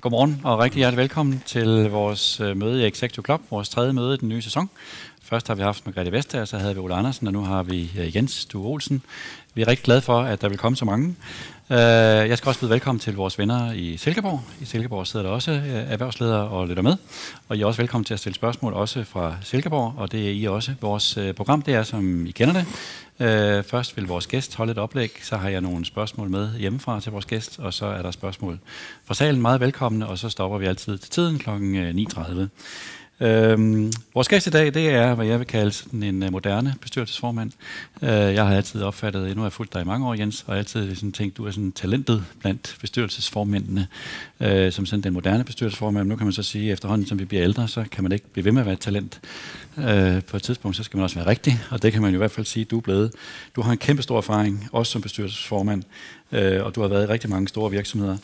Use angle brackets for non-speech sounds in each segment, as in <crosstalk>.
Godmorgen og rigtig hjertelig velkommen til vores øh, møde i Executive Club, vores tredje møde i den nye sæson. Først har vi haft Margrethe Vestager, så havde vi Ole Andersen, og nu har vi øh, Jens Stue Olsen. Vi er rigtig glade for, at der vil komme så mange. Øh, jeg skal også byde velkommen til vores venner i Silkeborg. I Silkeborg sidder der også øh, erhvervsledere og lytter med. Og I er også velkommen til at stille spørgsmål også fra Silkeborg, og det er I også. Vores program det er, som I kender det, Øh, først vil vores gæst holde et oplæg, så har jeg nogle spørgsmål med hjemmefra til vores gæst, og så er der spørgsmål fra salen. Meget velkomne, og så stopper vi altid til tiden kl. 9.30. Øhm, vores gæst i dag, det er, hvad jeg vil kalde sådan en uh, moderne bestyrelsesformand. Uh, jeg har altid opfattet, nu har jeg fulgt dig i mange år, Jens, og altid sådan tænkt, du er sådan talentet blandt bestyrelsesformændene, uh, som sådan den moderne bestyrelsesformand. Men Nu kan man så sige, at efterhånden som vi bliver ældre, så kan man ikke blive ved med at være et talent. Uh, på et tidspunkt, så skal man også være rigtig, og det kan man jo i hvert fald sige, du er blevet. Du har en kæmpe stor erfaring, også som bestyrelsesformand, uh, og du har været i rigtig mange store virksomheder.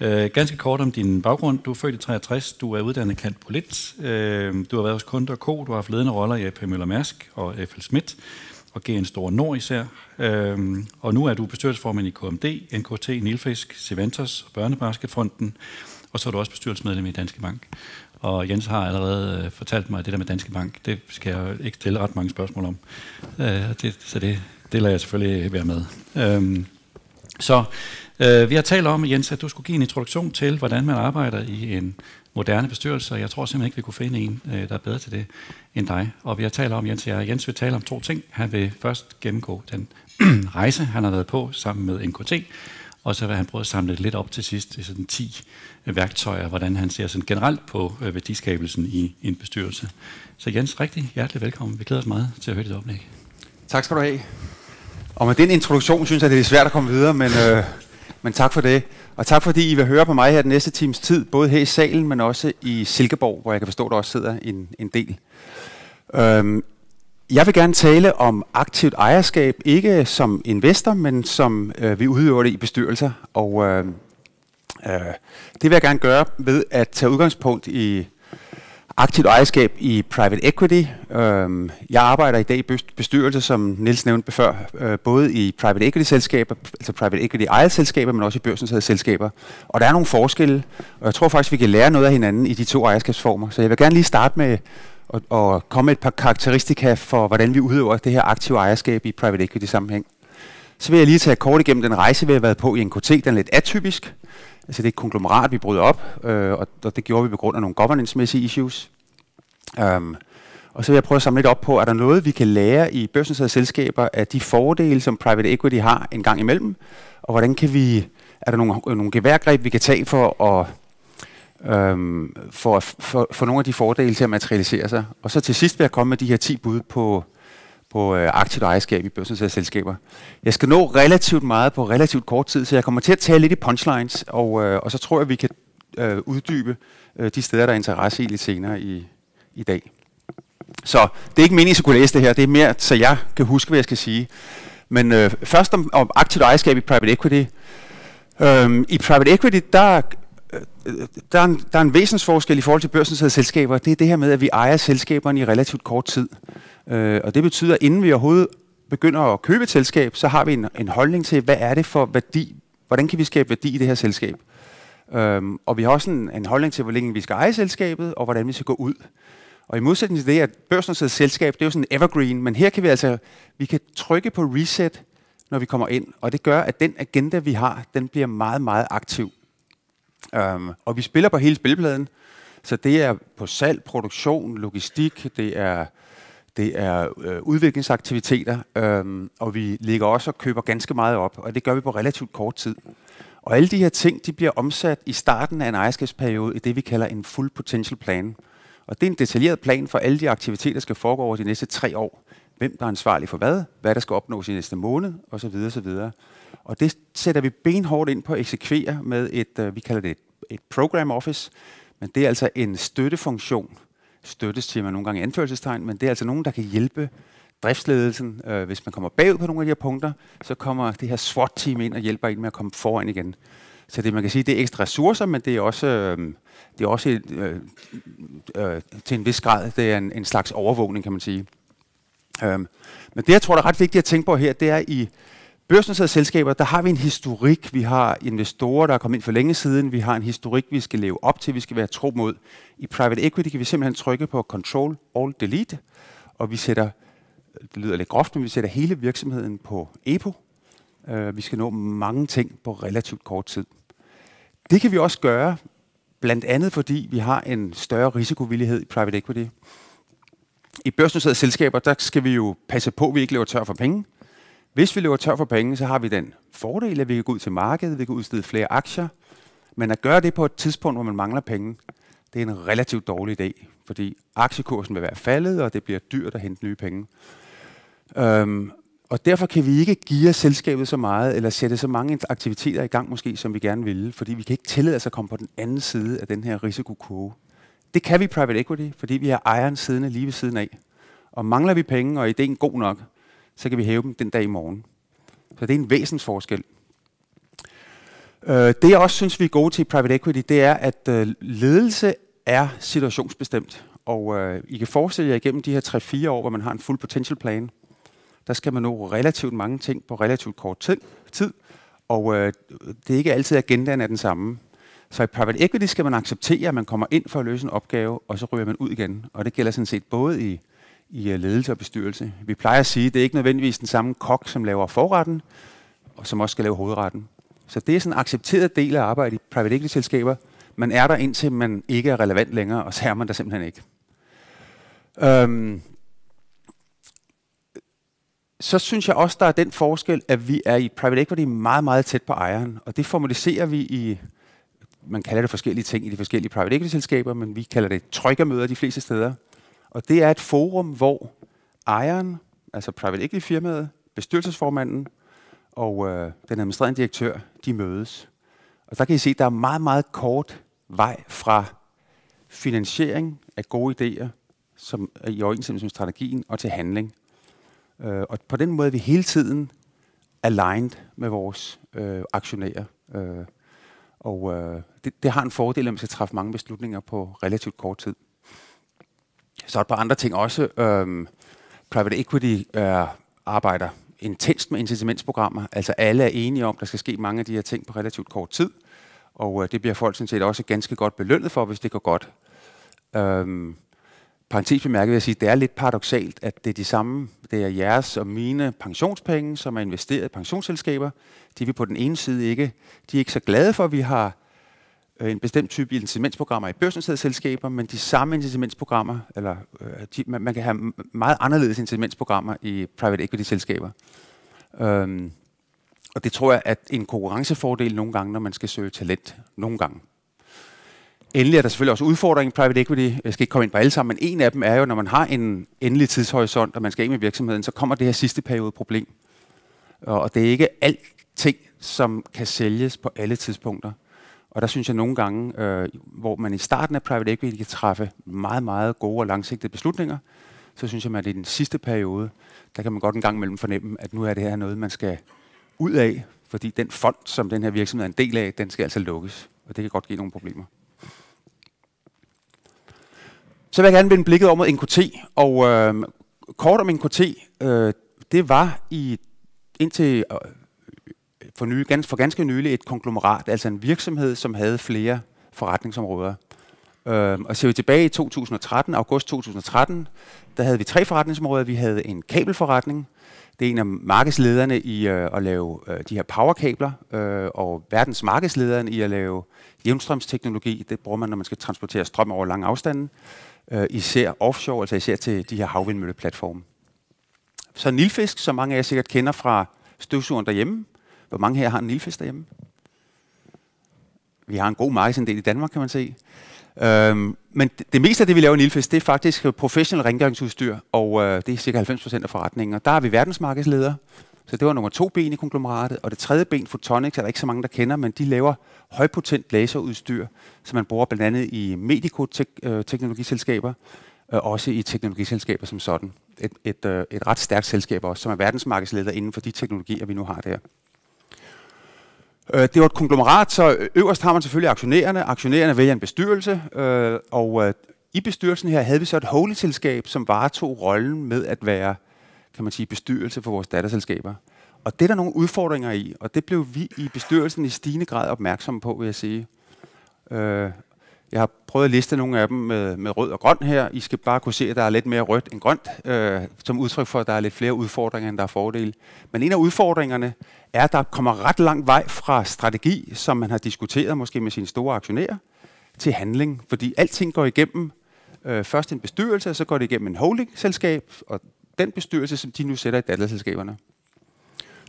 Øh, ganske kort om din baggrund. Du er født i 63, du er uddannet kant på lidt. Øh, du har været hos Kunde og Co. Du har haft ledende roller i AP Møller Mærsk og F.L. Schmidt og GN Store Nord især. Øhm, og nu er du bestyrelsesformand i KMD, NKT, Nilfisk, Civentos og Børnebasketfonden. Og så er du også bestyrelsesmedlem i Danske Bank. Og Jens har allerede øh, fortalt mig, at det der med Danske Bank, det skal jeg ikke stille ret mange spørgsmål om. Øh, det, så det, det lader jeg selvfølgelig være med. Øhm, så Øh, vi har talt om, Jens, at du skulle give en introduktion til, hvordan man arbejder i en moderne bestyrelse, og jeg tror simpelthen ikke, vi kunne finde en, øh, der er bedre til det end dig. Og vi har talt om, Jens, jeg, Jens vil tale om to ting. Han vil først gennemgå den <clears throat> rejse, han har været på sammen med NKT, og så vil han prøve at samle lidt op til sidst i sådan 10 øh, værktøjer, hvordan han ser sådan generelt på øh, værdiskabelsen i en bestyrelse. Så Jens, rigtig hjertelig velkommen. Vi glæder os meget til at høre dit oplæg. Tak skal du have. Og med den introduktion synes jeg, det er svært at komme videre, men øh, men tak for det. Og tak fordi I vil høre på mig her den næste times tid, både her i salen, men også i Silkeborg, hvor jeg kan forstå, at der også sidder en, en del. Øhm, jeg vil gerne tale om aktivt ejerskab, ikke som investor, men som øh, vi udøver det i bestyrelser. Og øh, øh, det vil jeg gerne gøre ved at tage udgangspunkt i aktivt ejerskab i private equity. Øhm, jeg arbejder i dag i bestyrelse, som Niels nævnte før, øh, både i private equity-selskaber, altså private equity selskaber, men også i børsnoterede selskaber. Og der er nogle forskelle, og jeg tror faktisk, vi kan lære noget af hinanden i de to ejerskabsformer. Så jeg vil gerne lige starte med at, at komme med et par karakteristika for, hvordan vi udøver det her aktive ejerskab i private equity-sammenhæng. Så vil jeg lige tage kort igennem den rejse, vi har været på i NKT. Den er lidt atypisk. Altså det er et konglomerat, vi brød op, øh, og, og det gjorde vi på grund af nogle governance-mæssige issues. Um, og så vil jeg prøve at samle lidt op på, er der noget, vi kan lære i børsnoterede selskaber af de fordele, som private equity har en gang imellem, og hvordan kan vi, er der nogle, nogle geværgreb, vi kan tage for at øhm, for, for, for nogle af de fordele til at materialisere sig. Og så til sidst vil jeg komme med de her 10 bud på, på øh, aktivt ejerskab i børsnoterede selskaber. Jeg skal nå relativt meget på relativt kort tid, så jeg kommer til at tale lidt i punchlines, og, øh, og så tror jeg, vi kan øh, uddybe øh, de steder, der er interesse i lidt senere i, i dag. Så det er ikke meningen, at kunne læse det her, det er mere, så jeg kan huske, hvad jeg skal sige. Men øh, først om, om aktivt ejerskab i private equity. Øhm, I private equity, der, Øh, der, er en, der er en væsensforskel i forhold til børsnoterede selskaber. Det er det her med, at vi ejer selskaberne i relativt kort tid. Øh, og det betyder, at inden vi overhovedet begynder at købe et selskab, så har vi en, en holdning til, hvad er det for værdi, hvordan kan vi skabe værdi i det her selskab. Øhm, og vi har også en, en holdning til, hvor længe vi skal eje selskabet, og hvordan vi skal gå ud. Og i modsætning til det, at børsnoteret selskab, det er jo sådan en evergreen, men her kan vi altså, vi kan trykke på reset, når vi kommer ind, og det gør, at den agenda, vi har, den bliver meget, meget aktiv. Um, og vi spiller på hele spilpladen, så det er på salg, produktion, logistik, det er, det er øh, udviklingsaktiviteter, um, og vi ligger også og køber ganske meget op, og det gør vi på relativt kort tid. Og alle de her ting, de bliver omsat i starten af en ejerskabsperiode i det, vi kalder en full potential plan. Og det er en detaljeret plan for alle de aktiviteter, der skal foregå over de næste tre år. Hvem der er ansvarlig for hvad, hvad der skal opnås i næste måned, osv. osv. Og det sætter vi benhårdt ind på at eksekvere med et, øh, vi kalder det et, et program office, men det er altså en støttefunktion. Støttes til man nogle gange anførselstegn, men det er altså nogen, der kan hjælpe driftsledelsen. Øh, hvis man kommer bagud på nogle af de her punkter, så kommer det her SWAT-team ind og hjælper en med at komme foran igen. Så det, man kan sige, det er ekstra ressourcer, men det er også, øh, det er også øh, øh, til en vis grad det er en, en slags overvågning, kan man sige. Øh, men det, jeg tror, der er ret vigtigt at tænke på her, det er i børsnoterede selskaber, der har vi en historik. Vi har investorer, der er kommet ind for længe siden. Vi har en historik, vi skal leve op til. Vi skal være tro mod. I private equity kan vi simpelthen trykke på Control All Delete, og vi sætter, det lyder lidt groft, men vi sætter hele virksomheden på EPO. Uh, vi skal nå mange ting på relativt kort tid. Det kan vi også gøre, blandt andet fordi vi har en større risikovillighed i private equity. I børsnoterede selskaber, der skal vi jo passe på, at vi ikke lever tør for penge. Hvis vi løber tør for penge, så har vi den fordel, at vi kan gå ud til markedet, vi kan udstede flere aktier. Men at gøre det på et tidspunkt, hvor man mangler penge, det er en relativt dårlig idé, fordi aktiekursen vil være faldet, og det bliver dyrt at hente nye penge. Øhm, og derfor kan vi ikke give selskabet så meget, eller sætte så mange aktiviteter i gang måske, som vi gerne ville, fordi vi kan ikke tillade os at komme på den anden side af den her risikokurve. Det kan vi private equity, fordi vi har ejeren siddende lige ved siden af. Og mangler vi penge, og ideen god nok, så kan vi hæve dem den dag i morgen. Så det er en væsensforskel. Uh, det jeg også synes, vi er gode til i private equity, det er, at øh, ledelse er situationsbestemt. Og øh, I kan forestille jer igennem de her 3-4 år, hvor man har en full potential plan, der skal man nå relativt mange ting på relativt kort tid, og øh, det er ikke altid agendaen er den samme. Så i private equity skal man acceptere, at man kommer ind for at løse en opgave, og så ryger man ud igen. Og det gælder sådan set både i i øh, ledelse og bestyrelse. Vi plejer at sige, at det er ikke nødvendigvis den samme kok, som laver forretten, og som også skal lave hovedretten. Så det er sådan en accepteret del af arbejdet i private equity-selskaber. Man er der indtil man ikke er relevant længere, og så er man der simpelthen ikke. Øhm, så synes jeg også, der er den forskel, at vi er i private equity meget, meget tæt på ejeren. Og det formaliserer vi i, man kalder det forskellige ting i de forskellige private equity-selskaber, men vi kalder det trykkermøder de fleste steder. Og det er et forum, hvor ejeren, altså private equity firmaet, bestyrelsesformanden og øh, den administrerende direktør, de mødes. Og der kan I se, at der er meget, meget kort vej fra finansiering af gode idéer, som er i overensstemmelse med strategien, og til handling. Øh, og på den måde er vi hele tiden aligned med vores øh, aktionærer. Øh, og øh, det, det har en fordel, at man skal træffe mange beslutninger på relativt kort tid. Så er et par andre ting også. Øhm, private equity øh, arbejder intenst med incitamentsprogrammer. Altså alle er enige om, at der skal ske mange af de her ting på relativt kort tid. Og øh, det bliver folk sådan set også ganske godt belønnet for, hvis det går godt. Øhm, parentes bemærket vil jeg sige, at det er lidt paradoxalt, at det er de samme, det er jeres og mine pensionspenge, som er investeret i pensionsselskaber. De er vi på den ene side ikke, de er ikke så glade for, at vi har Øh, en bestemt type incitamentsprogrammer i børsnoterede selskaber, men de samme incitamentsprogrammer, eller øh, de, man, man kan have meget anderledes incitamentsprogrammer i private equity-selskaber. Øhm, og det tror jeg er en konkurrencefordel nogle gange, når man skal søge talent. Nogle gange. Endelig er der selvfølgelig også udfordringer i private equity. Jeg skal ikke komme ind på alle sammen, men en af dem er jo, når man har en endelig tidshorisont, og man skal ind med virksomheden, så kommer det her sidste periode problem. Og det er ikke alting, som kan sælges på alle tidspunkter. Og der synes jeg nogle gange, øh, hvor man i starten af private equity kan træffe meget, meget gode og langsigtede beslutninger, så synes jeg, at i den sidste periode, der kan man godt en gang imellem fornemme, at nu er det her noget, man skal ud af, fordi den fond, som den her virksomhed er en del af, den skal altså lukkes. Og det kan godt give nogle problemer. Så vil jeg gerne vende blikket over mod NKT. Og øh, kort om NKT, øh, det var i indtil øh, for, nye, gans, for ganske nylig et konglomerat, altså en virksomhed, som havde flere forretningsområder. Øh, og ser vi tilbage i 2013, august 2013, der havde vi tre forretningsområder. Vi havde en kabelforretning. Det er en af markedslederne i øh, at lave øh, de her powerkabler, øh, og verdens markedslederen i at lave jævnstrømsteknologi. Det bruger man, når man skal transportere strøm over lange afstande. Øh, især offshore, altså især til de her havvindmølleplatforme. Så Nilfisk, som mange af jer sikkert kender fra støvsugeren derhjemme, hvor mange her har en nilfisk derhjemme? Vi har en god markedsandel i Danmark, kan man se. Øhm, men det, det meste af det, vi laver i Nilfisk, det er faktisk professionel rengøringsudstyr, og øh, det er cirka 90% af forretningen. Og der er vi verdensmarkedsleder, så det var nummer to ben i konglomeratet. Og det tredje ben, Photonics, er der ikke så mange, der kender, men de laver højpotent laserudstyr, som man bruger blandt andet i medicoteknologiselskaber, øh, øh også i teknologiselskaber som sådan. Et, et, øh, et ret stærkt selskab også, som er verdensmarkedsleder inden for de teknologier, vi nu har der. Øh, det var et konglomerat, så øverst har man selvfølgelig aktionærerne. Aktionærerne vælger en bestyrelse, øh, og øh, i bestyrelsen her havde vi så et holdingselskab, som varetog rollen med at være kan man sige, bestyrelse for vores datterselskaber. og det er der nogle udfordringer i, og det blev vi i bestyrelsen i stigende grad opmærksomme på, vil jeg sige. Øh, jeg har prøvet at liste nogle af dem med, med rød og grøn her. I skal bare kunne se, at der er lidt mere rødt end grønt, øh, som udtryk for, at der er lidt flere udfordringer, end der er fordele. Men en af udfordringerne er, at der kommer ret lang vej fra strategi, som man har diskuteret måske med sine store aktionærer, til handling. Fordi alting går igennem øh, først en bestyrelse, og så går det igennem en holdingselskab, og den bestyrelse, som de nu sætter i datterselskaberne.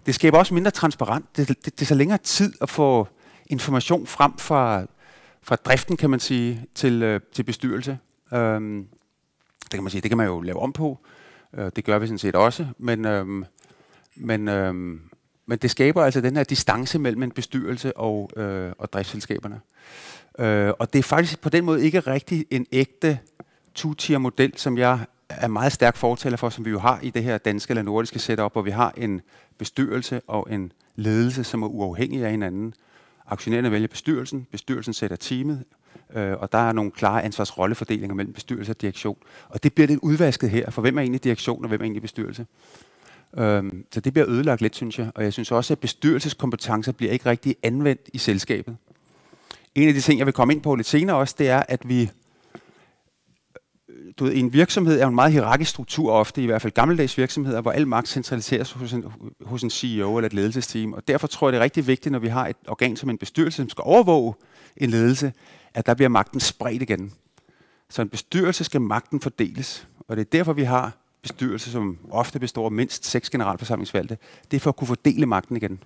Det skaber også mindre transparent. Det, det, det er så længere tid at få information frem fra, fra driften, kan man sige, til, øh, til bestyrelse. Øhm, det kan man sige, det kan man jo lave om på. Øh, det gør vi sådan set også. Men, øhm, men, øhm, men det skaber altså den her distance mellem en bestyrelse og, øh, og driftsselskaberne. Øh, og det er faktisk på den måde ikke rigtig en ægte two-tier-model, som jeg er meget stærk fortaler for, som vi jo har i det her danske eller nordiske setup, hvor vi har en bestyrelse og en ledelse, som er uafhængige af hinanden. Aktionærerne vælger bestyrelsen, bestyrelsen sætter teamet, øh, og der er nogle klare ansvarsrollefordelinger mellem bestyrelse og direktion. Og det bliver det udvasket her, for hvem er egentlig direktion, og hvem er egentlig bestyrelse? Øhm, så det bliver ødelagt lidt, synes jeg. Og jeg synes også, at bestyrelseskompetencer bliver ikke rigtig anvendt i selskabet. En af de ting, jeg vil komme ind på lidt senere også, det er, at vi du ved, en virksomhed er en meget hierarkisk struktur ofte, i hvert fald gammeldags virksomheder, hvor al magt centraliseres hos en, hos en CEO eller et ledelsesteam. Og derfor tror jeg, det er rigtig vigtigt, når vi har et organ som en bestyrelse, som skal overvåge en ledelse, at der bliver magten spredt igen. Så en bestyrelse skal magten fordeles. Og det er derfor, vi har bestyrelse, som ofte består af mindst seks generalforsamlingsvalgte. Det er for at kunne fordele magten igen.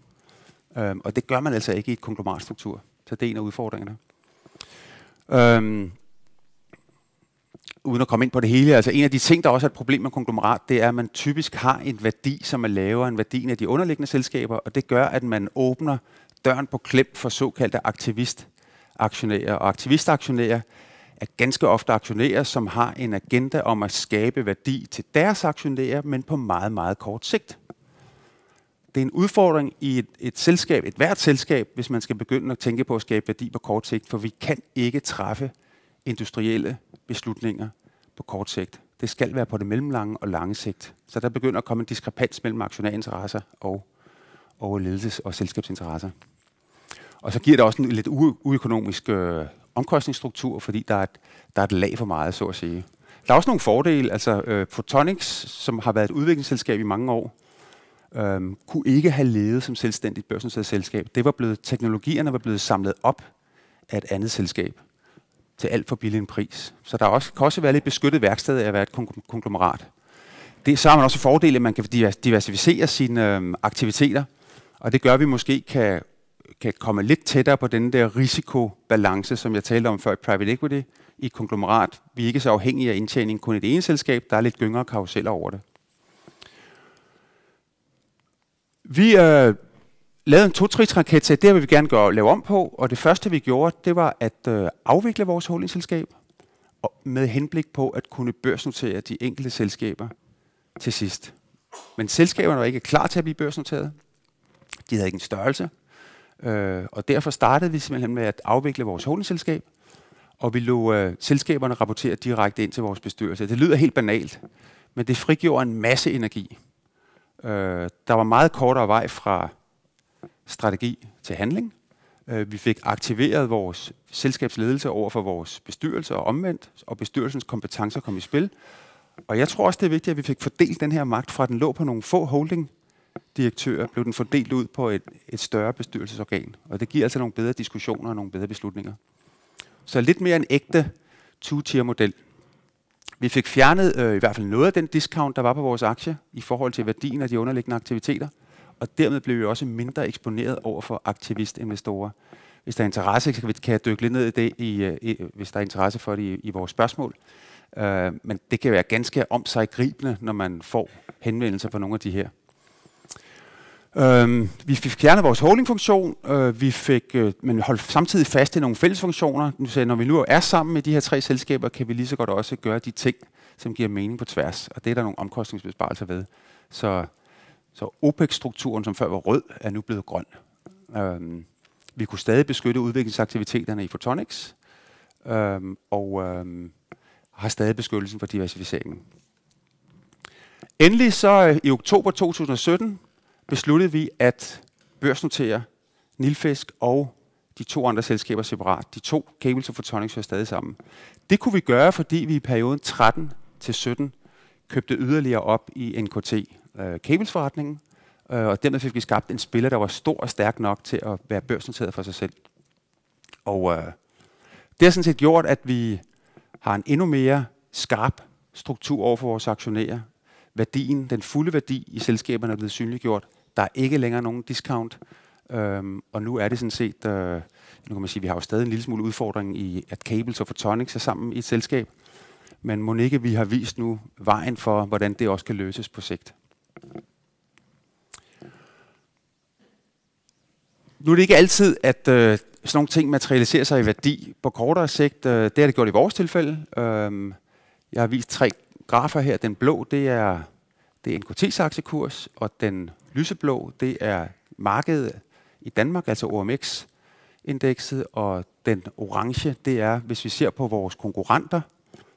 Øhm, og det gør man altså ikke i et konglomeratstruktur. Så det er en af udfordringerne. Øhm, uden at komme ind på det hele, altså en af de ting, der også er et problem med konglomerat, det er, at man typisk har en værdi, som er lavere end værdien af de underliggende selskaber, og det gør, at man åbner døren på klem for såkaldte aktivistaktionærer. Og aktivistaktionærer er ganske ofte aktionærer, som har en agenda om at skabe værdi til deres aktionærer, men på meget, meget kort sigt. Det er en udfordring i et, et selskab, et hvert selskab, hvis man skal begynde at tænke på at skabe værdi på kort sigt, for vi kan ikke træffe industrielle beslutninger på kort sigt. Det skal være på det mellemlange og lange sigt. Så der begynder at komme en diskrepans mellem aktionærinteresser og, og ledelses- og selskabsinteresser. Og så giver det også en lidt uøkonomisk øh, omkostningsstruktur, fordi der er, et, der er et lag for meget, så at sige. Der er også nogle fordele. Altså, øh, Photonics, som har været et udviklingsselskab i mange år, øh, kunne ikke have levet som selvstændigt børsnoteret selskab. Det var blevet, teknologierne var blevet samlet op af et andet selskab til alt for billig en pris. Så der også, kan også være lidt beskyttet værksted af at være et konglomerat. Det, så har man også fordele, at man kan diversificere sine øh, aktiviteter, og det gør, at vi måske kan, kan komme lidt tættere på den der risikobalance, som jeg talte om før i private equity, i et konglomerat. Vi er ikke så afhængige af indtjening kun i det ene selskab, der er lidt gyngere karuseller over det. Vi øh, lavet en to-triks-raket til, det vil vi gerne gøre, lave om på, og det første vi gjorde, det var at øh, afvikle vores holdingselskab, og med henblik på at kunne børsnotere de enkelte selskaber til sidst. Men selskaberne var ikke klar til at blive børsnoteret. De havde ikke en størrelse. Øh, og derfor startede vi simpelthen med at afvikle vores holdingselskab, og vi lå øh, selskaberne rapportere direkte ind til vores bestyrelse. Det lyder helt banalt, men det frigjorde en masse energi. Øh, der var meget kortere vej fra strategi til handling. Øh, vi fik aktiveret vores selskabsledelse over for vores bestyrelse og omvendt, og bestyrelsens kompetencer kom i spil. Og jeg tror også, det er vigtigt, at vi fik fordelt den her magt fra, at den lå på nogle få holdingdirektører, blev den fordelt ud på et, et større bestyrelsesorgan. Og det giver altså nogle bedre diskussioner og nogle bedre beslutninger. Så lidt mere en ægte two-tier-model. Vi fik fjernet øh, i hvert fald noget af den discount, der var på vores aktie i forhold til værdien af de underliggende aktiviteter og dermed blev vi også mindre eksponeret over for aktivistinvestorer. Hvis der er interesse, kan, vi, kan jeg dykke lidt ned i det, i, øh, i, hvis der er interesse for det i, i vores spørgsmål. Uh, men det kan være ganske om sig gribende, når man får henvendelser fra nogle af de her. Uh, vi fik fjernet vores holdingfunktion, uh, vi fik, uh, men holdt samtidig fast i nogle fællesfunktioner. Nu sagde, når vi nu er sammen med de her tre selskaber, kan vi lige så godt også gøre de ting, som giver mening på tværs. Og det er der nogle omkostningsbesparelser ved. Så så OPEX-strukturen, som før var rød, er nu blevet grøn. Øhm, vi kunne stadig beskytte udviklingsaktiviteterne i Photonics, øhm, og øhm, har stadig beskyttelsen for diversificeringen. Endelig så øh, i oktober 2017 besluttede vi at børsnotere Nilfisk og de to andre selskaber separat. De to, Cables og Photonics, hører stadig sammen. Det kunne vi gøre, fordi vi i perioden 13 til 17 købte yderligere op i NKT øh, Cables-forretningen, øh, og dermed fik vi skabt en spiller, der var stor og stærk nok til at være børsnoteret for sig selv. Og øh, det har sådan set gjort, at vi har en endnu mere skarp struktur over for vores aktionærer. Værdien, den fulde værdi i selskaberne er blevet synliggjort. Der er ikke længere nogen discount. Øhm, og nu er det sådan set, øh, nu kan man sige, vi har jo stadig en lille smule udfordring i, at Cables og Photonics er sammen i et selskab. Men må ikke vi har vist nu vejen for, hvordan det også kan løses på sigt. Nu er det ikke altid, at øh, sådan nogle ting materialiserer sig i værdi på kortere sigt. Øh, det har det gjort i vores tilfælde. Øh, jeg har vist tre grafer her. Den blå, det er, det er NKT's aktiekurs, og den lyseblå, det er markedet i Danmark, altså OMX-indekset, og den orange, det er, hvis vi ser på vores konkurrenter,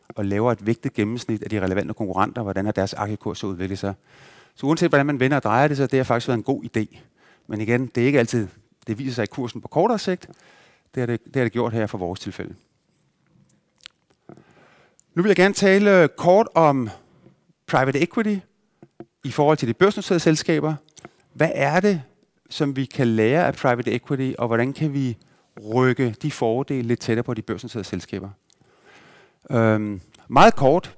og laver et vigtigt gennemsnit af de relevante konkurrenter, hvordan har deres aktiekurs udviklet sig. Så uanset hvordan man vender og drejer det, så det har faktisk været en god idé. Men igen, det er ikke altid, det viser sig i kursen på kortere sigt. Det har det, det, har det gjort her for vores tilfælde. Nu vil jeg gerne tale kort om private equity i forhold til de børsnoterede selskaber. Hvad er det, som vi kan lære af private equity, og hvordan kan vi rykke de fordele lidt tættere på de børsnoterede selskaber? Øhm, meget kort.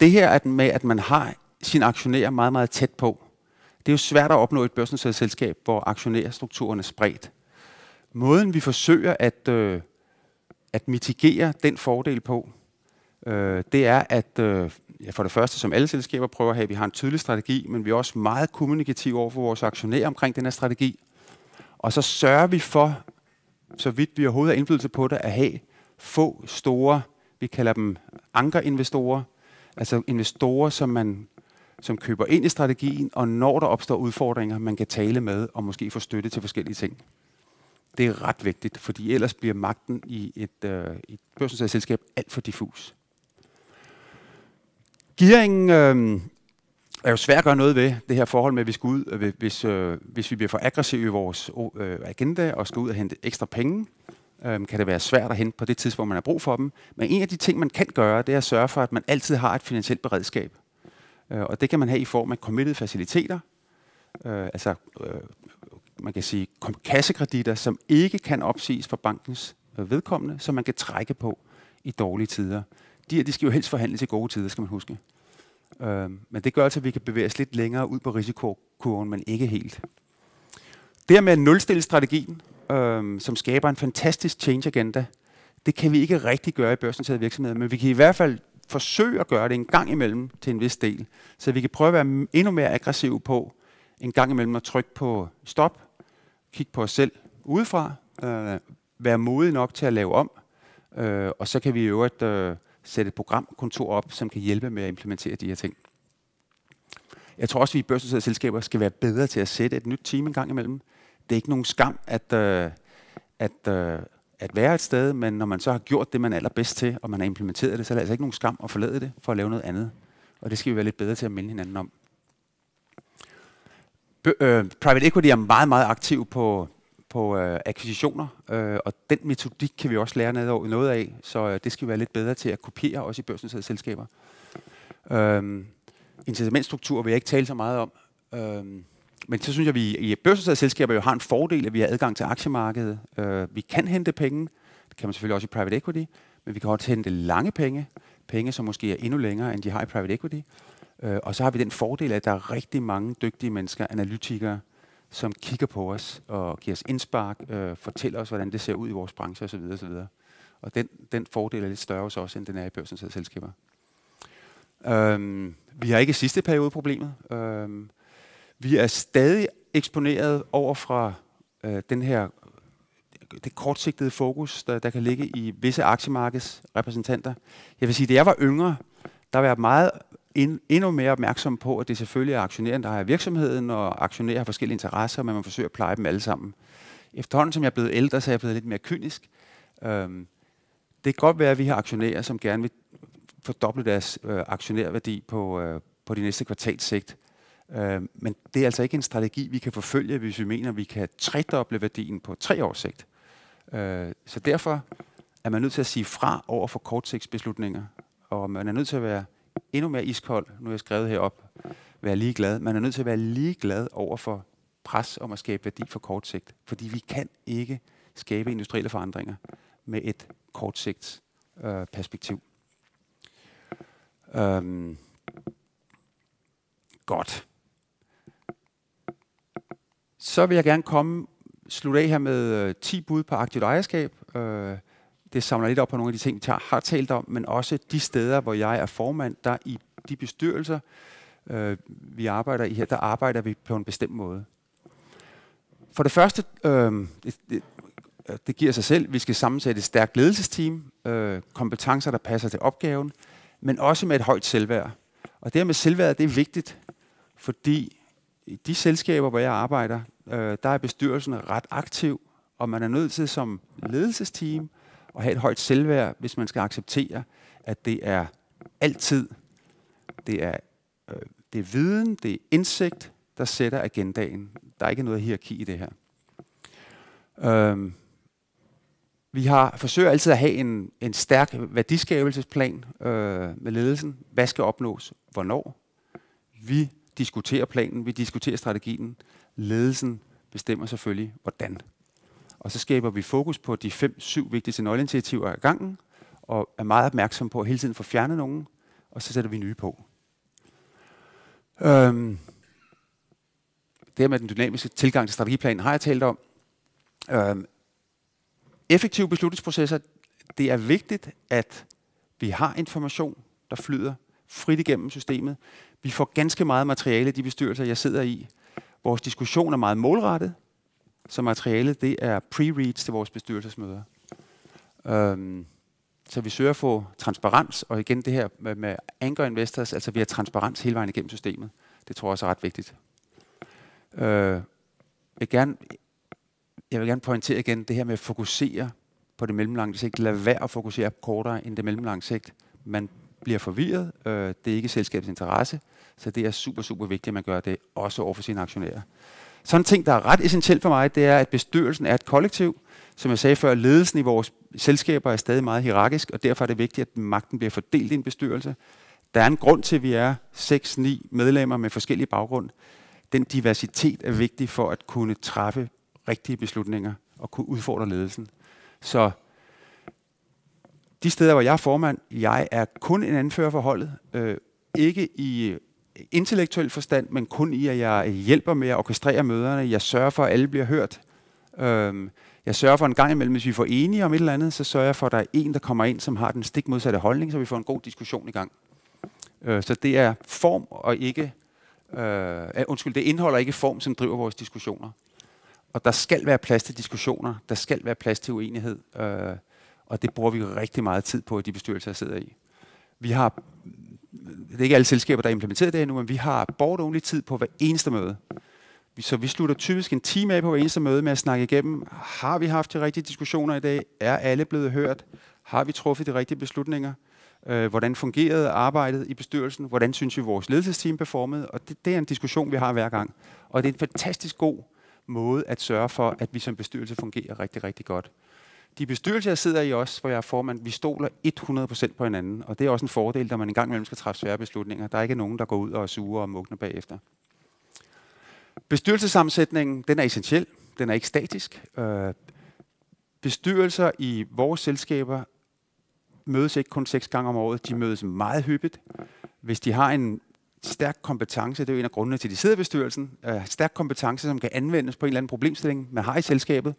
Det her at med, at man har sin aktionær meget, meget tæt på. Det er jo svært at opnå et børsnoteret selskab, hvor aktionærstrukturen er spredt. Måden vi forsøger at, øh, at mitigere den fordel på, øh, det er at øh, ja, for det første, som alle selskaber prøver at have, vi har en tydelig strategi, men vi er også meget kommunikative over for vores aktionærer omkring den her strategi. Og så sørger vi for, så vidt vi overhovedet har indflydelse på det, at have få store vi kalder dem ankerinvestorer, altså investorer, som man som køber ind i strategien, og når der opstår udfordringer, man kan tale med og måske få støtte til forskellige ting. Det er ret vigtigt, fordi ellers bliver magten i et, øh, et børsnoteret selskab alt for diffus. Gearingen øh, er jo svært at gøre noget ved, det her forhold med, at vi skal ud, øh, hvis, øh, hvis vi bliver for aggressive i vores øh, agenda og skal ud og hente ekstra penge, øh, kan det være svært at hente på det tidspunkt, man har brug for dem. Men en af de ting, man kan gøre, det er at sørge for, at man altid har et finansielt beredskab. Øh, og det kan man have i form af committed faciliteter, øh, altså øh, man kan sige kassekreditter, som ikke kan opsiges for bankens øh, vedkommende, som man kan trække på i dårlige tider. De, de skal jo helst forhandles i gode tider, skal man huske. Øh, men det gør altså, at vi kan bevæge os lidt længere ud på risikokurven, men ikke helt. Det med at nulstille strategien, øh, som skaber en fantastisk change agenda. Det kan vi ikke rigtig gøre i børsnoterede virksomheder, men vi kan i hvert fald forsøge at gøre det en gang imellem til en vis del, så vi kan prøve at være endnu mere aggressive på en gang imellem at trykke på stop, kigge på os selv udefra, øh, være modige nok til at lave om, øh, og så kan vi i øvrigt øh, sætte et programkontor op, som kan hjælpe med at implementere de her ting. Jeg tror også, at vi i børsnoterede selskaber skal være bedre til at sætte et nyt team en gang imellem det er ikke nogen skam at, øh, at, øh, at være et sted, men når man så har gjort det, man er allerbedst til, og man har implementeret det, så er det altså ikke nogen skam at forlade det for at lave noget andet. Og det skal vi være lidt bedre til at minde hinanden om. B- øh, private equity er meget, meget aktiv på, på øh, akquisitioner, øh, og den metodik kan vi også lære noget, noget af, så øh, det skal vi være lidt bedre til at kopiere også i børsnoterede selskaber. Øh, incitamentstruktur vil jeg ikke tale så meget om. Øh, men så synes jeg, at vi i børsnoterede selskaber jo har en fordel, at vi har adgang til aktiemarkedet. Øh, vi kan hente penge. Det kan man selvfølgelig også i private equity. Men vi kan også hente lange penge. Penge, som måske er endnu længere, end de har i private equity. Øh, og så har vi den fordel, at der er rigtig mange dygtige mennesker, analytikere, som kigger på os og giver os indspark, øh, fortæller os, hvordan det ser ud i vores branche osv. osv. Og den, den fordel er lidt større hos os, end den er i børsnoterede selskaber. Uh, vi har ikke sidste periode problemet. Uh, vi er stadig eksponeret over fra øh, den her det kortsigtede fokus, der, der kan ligge i visse aktiemarkedsrepræsentanter. Jeg vil sige, da jeg var yngre, der var jeg meget ind, endnu mere opmærksom på, at det selvfølgelig er aktionæren, der har virksomheden, og aktionærer har forskellige interesser, men man forsøger at pleje dem alle sammen. Efterhånden, som jeg er blevet ældre, så er jeg blevet lidt mere kynisk. Øhm, det kan godt være, at vi har aktionærer, som gerne vil fordoble deres øh, aktionærværdi på, øh, på de næste kvartalssigt. Øh, men det er altså ikke en strategi, vi kan forfølge, hvis vi mener, at vi kan tredoble værdien på tre års sigt. Øh, så derfor er man nødt til at sige fra over for kortsigtsbeslutninger, og man er nødt til at være endnu mere iskold, nu har jeg skrevet herop, være ligeglad. Man er nødt til at være ligeglad over for pres om at skabe værdi for kort sigt, fordi vi kan ikke skabe industrielle forandringer med et kortsigts øh, perspektiv. Øhm. Godt. Så vil jeg gerne komme slutte af her med øh, 10 bud på aktivt ejerskab. Øh, det samler lidt op på nogle af de ting, vi har talt om, men også de steder, hvor jeg er formand, der i de bestyrelser, øh, vi arbejder i her, der arbejder vi på en bestemt måde. For det første, øh, det, det, det giver sig selv, vi skal sammensætte et stærkt ledelsesteam, øh, kompetencer, der passer til opgaven, men også med et højt selvværd. Og det her med selvværd, det er vigtigt, fordi i de selskaber, hvor jeg arbejder, øh, der er bestyrelsen ret aktiv, og man er nødt til som ledelsesteam at have et højt selvværd, hvis man skal acceptere, at det er altid, det er, øh, det er viden, det er indsigt, der sætter agendaen. Der er ikke noget hierarki i det her. Øh, vi har forsøger altid at have en, en stærk værdiskabelsesplan øh, med ledelsen. Hvad skal opnås? Hvornår? Vi diskuterer planen, vi diskuterer strategien. Ledelsen bestemmer selvfølgelig, hvordan. Og så skaber vi fokus på de fem, syv vigtigste nøgleinitiativer af gangen, og er meget opmærksom på at hele tiden få fjernet nogen, og så sætter vi nye på. Øhm, det her med den dynamiske tilgang til strategiplanen har jeg talt om. Øhm, effektive beslutningsprocesser, det er vigtigt, at vi har information, der flyder frit igennem systemet. Vi får ganske meget materiale i de bestyrelser, jeg sidder i. Vores diskussion er meget målrettet, så materialet det er pre-reads til vores bestyrelsesmøder. Øhm, så vi søger at få transparens, og igen det her med, med anchor investors, altså vi har transparens hele vejen igennem systemet. Det tror jeg også er ret vigtigt. Øh, jeg, vil gerne, jeg vil gerne pointere igen det her med at fokusere på det mellemlange sigt. Lad være at fokusere kortere end det mellemlange sigt. Man bliver forvirret. Øh, det er ikke selskabets interesse. Så det er super, super vigtigt, at man gør det også over for sine aktionærer. Sådan en ting, der er ret essentielt for mig, det er, at bestyrelsen er et kollektiv. Som jeg sagde før, ledelsen i vores selskaber er stadig meget hierarkisk, og derfor er det vigtigt, at magten bliver fordelt i en bestyrelse. Der er en grund til, at vi er 6-9 medlemmer med forskellige baggrund. Den diversitet er vigtig for at kunne træffe rigtige beslutninger og kunne udfordre ledelsen. Så de steder, hvor jeg er formand, jeg er kun en anfører for holdet. Øh, ikke i øh, intellektuel forstand, men kun i, at jeg hjælper med at orkestrere møderne. Jeg sørger for, at alle bliver hørt. Øh, jeg sørger for en gang imellem, hvis vi får enige om et eller andet, så sørger jeg for, at der er en, der kommer ind, som har den stik modsatte holdning, så vi får en god diskussion i gang. Øh, så det er form og ikke... Øh, øh undskyld, det indeholder ikke form, som driver vores diskussioner. Og der skal være plads til diskussioner, der skal være plads til uenighed, øh, og det bruger vi rigtig meget tid på i de bestyrelser, jeg sidder i. Vi har, det er ikke alle selskaber, der er implementeret det endnu, men vi har board-only tid på hver eneste møde. Så vi slutter typisk en time af på hver eneste møde med at snakke igennem, har vi haft de rigtige diskussioner i dag? Er alle blevet hørt? Har vi truffet de rigtige beslutninger? Øh, hvordan fungerede arbejdet i bestyrelsen? Hvordan synes vi, vores ledelsesteam performede? Og det, det er en diskussion, vi har hver gang. Og det er en fantastisk god måde at sørge for, at vi som bestyrelse fungerer rigtig, rigtig godt. De bestyrelser, jeg sidder i også, hvor jeg er formand, vi stoler 100% på hinanden, og det er også en fordel, når man engang imellem skal træffe svære beslutninger. Der er ikke nogen, der går ud og suger og mugner bagefter. Bestyrelsesammensætningen, den er essentiel. Den er ikke statisk. Øh, bestyrelser i vores selskaber mødes ikke kun seks gange om året. De mødes meget hyppigt. Hvis de har en stærk kompetence, det er jo en af grundene til, at de sidder i bestyrelsen, øh, stærk kompetence, som kan anvendes på en eller anden problemstilling, man har i selskabet,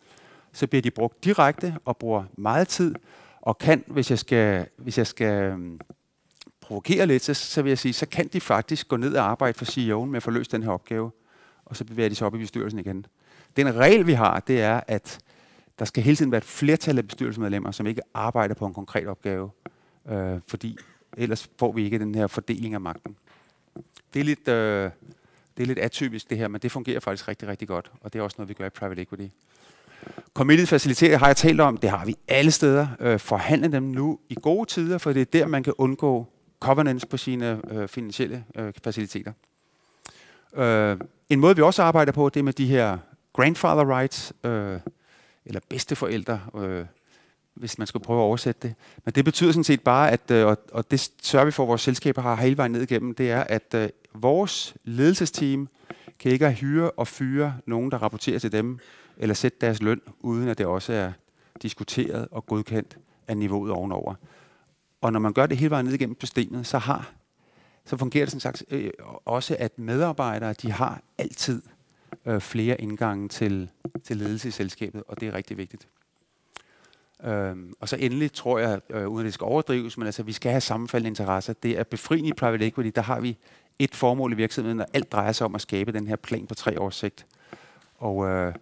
så bliver de brugt direkte og bruger meget tid, og kan, hvis jeg skal, hvis jeg skal øhm, provokere lidt, så, så vil jeg sige, så kan de faktisk gå ned og arbejde for CEO'en med at få løst den her opgave, og så bevæger de sig op i bestyrelsen igen. Den regel, vi har, det er, at der skal hele tiden være et flertal af bestyrelsesmedlemmer, som ikke arbejder på en konkret opgave, øh, fordi ellers får vi ikke den her fordeling af magten. Det er lidt, øh, det er lidt atypisk det her, men det fungerer faktisk rigtig, rigtig godt, og det er også noget, vi gør i private equity. Committed faciliteter har jeg talt om, det har vi alle steder. Øh, forhandle dem nu i gode tider, for det er der, man kan undgå covenants på sine øh, finansielle øh, faciliteter. Øh, en måde, vi også arbejder på, det er med de her grandfather rights, øh, eller bedsteforældre, øh, hvis man skulle prøve at oversætte det. Men det betyder sådan set bare, at, øh, og, og det sørger vi for, at vores selskaber har hele vejen ned igennem, det er, at øh, vores ledelsesteam kan ikke hyre og fyre nogen, der rapporterer til dem, eller sætte deres løn, uden at det også er diskuteret og godkendt af niveauet ovenover. Og når man gør det hele vejen ned igennem systemet, så har så fungerer det som sagt øh, også, at medarbejdere de har altid øh, flere indgange til, til ledelse i selskabet, og det er rigtig vigtigt. Øhm, og så endelig tror jeg, øh, uden at det skal overdrives, men altså, vi skal have sammenfaldende interesser. Det er befriende i private equity, der har vi et formål i virksomheden, og alt drejer sig om at skabe den her plan på tre års sigt. Og øh,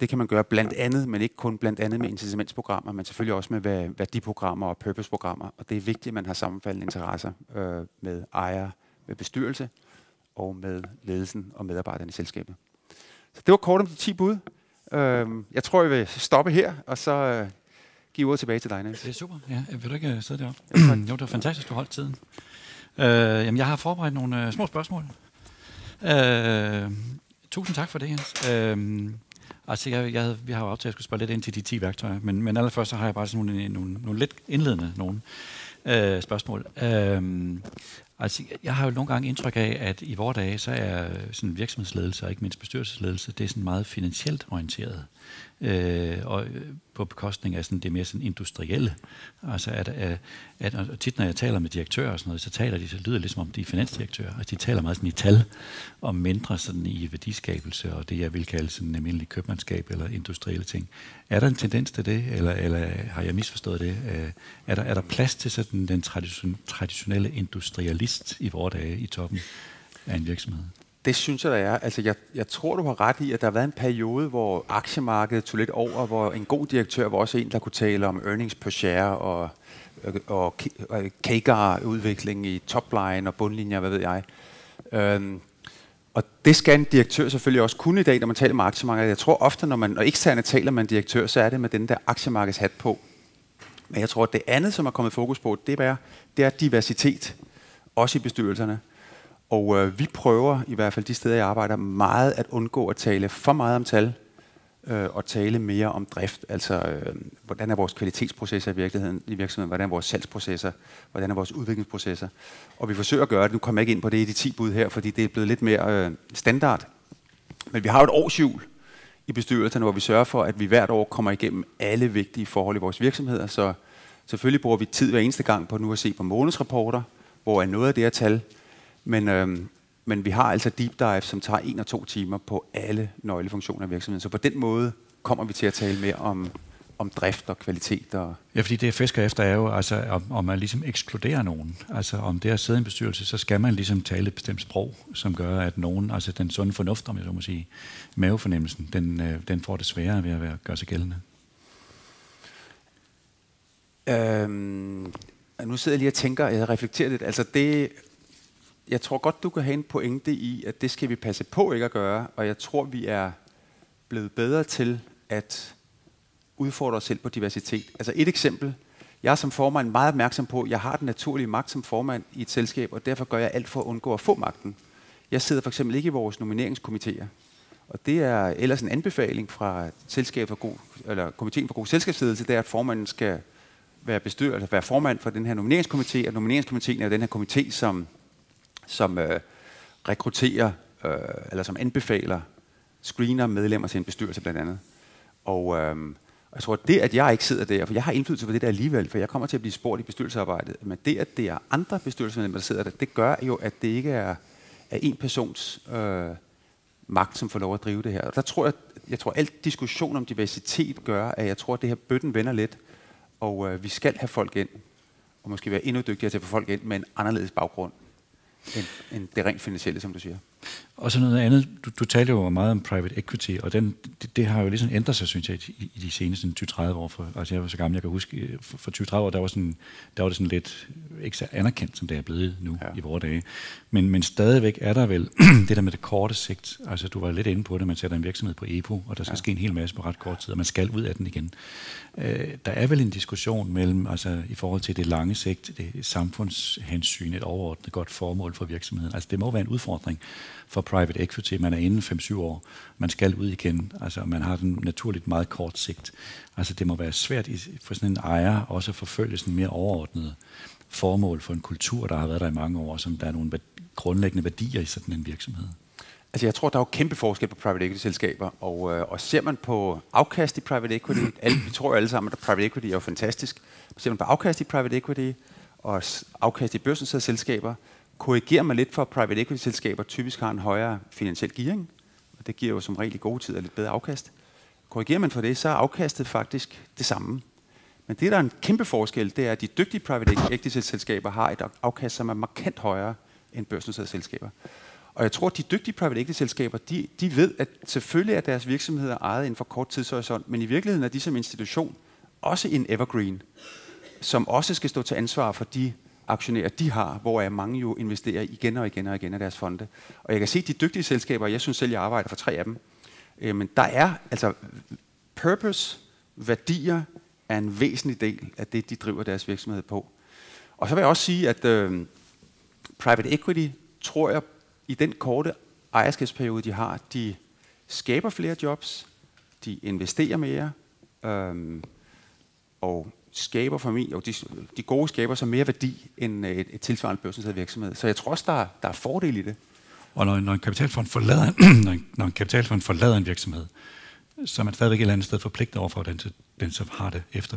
det kan man gøre blandt andet, men ikke kun blandt andet med incitamentsprogrammer, men selvfølgelig også med værdiprogrammer og purpose-programmer. Og det er vigtigt, at man har sammenfaldende interesser øh, med ejer, med bestyrelse og med ledelsen og medarbejderne i selskabet. Så det var kort om de 10 bud. Øh, jeg tror, jeg vil stoppe her, og så øh, give ordet tilbage til dig, Niels. Det er super. Ja, vil du ikke øh, sidde deroppe? jo, det var fantastisk, du holdt tiden. Øh, jamen, jeg har forberedt nogle øh, små spørgsmål. Øh, tusind tak for det, Jens. Øh, Altså, jeg, jeg havde, vi har jo aftalt, at jeg skulle spørge lidt ind til de 10 værktøjer, men, men allerførst så har jeg bare sådan nogle, nogle, nogle lidt indledende nogle øh, spørgsmål. Øh, altså, jeg har jo nogle gange indtryk af, at i vores dage, så er sådan virksomhedsledelse og ikke mindst bestyrelsesledelse, det er sådan meget finansielt orienteret øh, og øh, på bekostning af sådan det mere sådan industrielle. Altså at, at, at, at tit når jeg taler med direktører og sådan noget, så taler de, så lyder det ligesom om de er finansdirektører. Altså de taler meget sådan i tal, og mindre sådan i værdiskabelse og det jeg vil kalde sådan almindelig købmandskab eller industrielle ting. Er der en tendens til det, eller, eller har jeg misforstået det? Øh, er der, er der plads til sådan den traditionelle industrialist i vores dage i toppen af en virksomhed? Det synes jeg, der er. Altså, jeg, jeg tror, du har ret i, at der har været en periode, hvor aktiemarkedet tog lidt over, hvor en god direktør var også en, der kunne tale om earnings per share og, øh, og, og øh, KGAR-udvikling i topline og bundlinjer, hvad ved jeg. Øhm, og det skal en direktør selvfølgelig også kunne i dag, når man taler med aktiemarkedet. Jeg tror ofte, når man når eksterne taler med en direktør, så er det med den der aktiemarkedshat på. Men jeg tror, at det andet, som er kommet fokus på, det er, det er diversitet, også i bestyrelserne. Og øh, vi prøver, i hvert fald de steder, jeg arbejder, meget at undgå at tale for meget om tal, øh, og tale mere om drift. Altså, øh, hvordan er vores kvalitetsprocesser i virkeligheden i virksomheden? Hvordan er vores salgsprocesser? Hvordan er vores udviklingsprocesser? Og vi forsøger at gøre det. Nu kommer jeg ikke ind på det i de 10 bud her, fordi det er blevet lidt mere øh, standard. Men vi har jo et årsjul i bestyrelserne, hvor vi sørger for, at vi hvert år kommer igennem alle vigtige forhold i vores virksomheder. Så selvfølgelig bruger vi tid hver eneste gang på nu at se på månedsrapporter, hvor er noget af det her tal, men, øhm, men vi har altså deep dive, som tager en og to timer på alle nøglefunktioner i virksomheden. Så på den måde kommer vi til at tale mere om, om drift og kvalitet. Og ja, fordi det jeg fisker efter er jo, altså, om, om man ligesom ekskluderer nogen. Altså om det at sidde i en bestyrelse, så skal man ligesom tale et bestemt sprog, som gør, at nogen, altså den sunde fornuft, om jeg så må sige, mavefornemmelsen, den, øh, den får det sværere ved at være, gøre sig gældende. Øhm, nu sidder jeg lige og tænker, jeg reflekterer lidt. Altså det jeg tror godt, du kan have en pointe i, at det skal vi passe på ikke at gøre, og jeg tror, vi er blevet bedre til at udfordre os selv på diversitet. Altså et eksempel. Jeg er som formand meget opmærksom på, at jeg har den naturlige magt som formand i et selskab, og derfor gør jeg alt for at undgå at få magten. Jeg sidder for eksempel ikke i vores nomineringskomiteer. Og det er ellers en anbefaling fra selskabet for god, eller komiteen for god selskabsledelse, det er, at formanden skal være bestyr, altså være formand for den her nomineringskomité, og nomineringskomiteen er den her komité, som som øh, rekrutterer, øh, eller som anbefaler, screener medlemmer til en bestyrelse blandt andet. Og øh, jeg tror, det, at jeg ikke sidder der, for jeg har indflydelse på det der alligevel, for jeg kommer til at blive spurgt i bestyrelsesarbejdet, men det, at det er andre bestyrelsesmedlemmer, der sidder der, det gør jo, at det ikke er, er en persons øh, magt, som får lov at drive det her. Og der tror jeg, jeg tror, alt diskussion om diversitet gør, at jeg tror, at det her bøtten vender lidt, og øh, vi skal have folk ind, og måske være endnu dygtigere til at få folk ind med en anderledes baggrund end, end det rent finansielle, som du siger. Og så noget andet, du, du talte jo meget om private equity, og den, det, det har jo ligesom ændret sig, synes jeg, i, i de seneste 20-30 år. For, altså jeg var så gammel, jeg kan huske, for, for 20-30 år, der var, sådan, der var det sådan lidt ikke så anerkendt, som det er blevet nu ja. i vores dage. Men, men stadigvæk er der vel <clears throat> det der med det korte sigt. Altså du var lidt inde på det, man sætter en virksomhed på EPO, og der skal ja. ske en hel masse på ret kort tid, og man skal ud af den igen. Øh, der er vel en diskussion mellem, altså i forhold til det lange sigt, det samfundshensyn, et overordnet godt formål for virksomheden. Altså det må være en udfordring for private equity. Man er inden 5-7 år. Man skal ud igen. Altså man har den naturligt meget kort sigt. Altså det må være svært for sådan en ejer også at forfølge sådan mere overordnet formål for en kultur, der har været der i mange år, som der er nogle grundlæggende værdier i sådan en virksomhed. Altså jeg tror, der er jo kæmpe forskel på private equity-selskaber, og, øh, og ser man på afkast i private equity, <clears throat> alle, vi tror jo alle sammen, at private equity er jo fantastisk, ser man på afkast i private equity og afkast i børsnoterede selskaber, korrigerer man lidt for, at private equity-selskaber typisk har en højere finansiel gearing, og det giver jo som regel i gode tider lidt bedre afkast. Korrigerer man for det, så er afkastet faktisk det samme. Men det, der er en kæmpe forskel, det er, at de dygtige private equity-selskaber har et afkast, som er markant højere end børsnoterede selskaber. Og jeg tror, at de dygtige private equity-selskaber, de, de ved, at selvfølgelig er deres virksomheder ejet inden for kort tidshorisont, men i virkeligheden er de som institution også en evergreen, som også skal stå til ansvar for de aktionærer, de har, hvor er mange jo investerer igen og igen og igen af deres fonde. Og jeg kan se, de dygtige selskaber, jeg synes selv, jeg arbejder for tre af dem, øh, men der er altså purpose, værdier, er en væsentlig del af det, de driver deres virksomhed på. Og så vil jeg også sige, at øh, private equity, tror jeg, i den korte ejerskabsperiode, de har, de skaber flere jobs, de investerer mere, øh, og skaber for mig, og de, de gode skaber så mere værdi end et, et tilsvarende børsnoteret virksomhed. Så jeg tror også, der er, der er fordel i det. Og når, når en kapitalfond forlader, <clears throat> når, en, når en kapitalfond forlader en virksomhed, så er man stadigvæk et eller andet sted forpligtet over for, den, den så har det efter.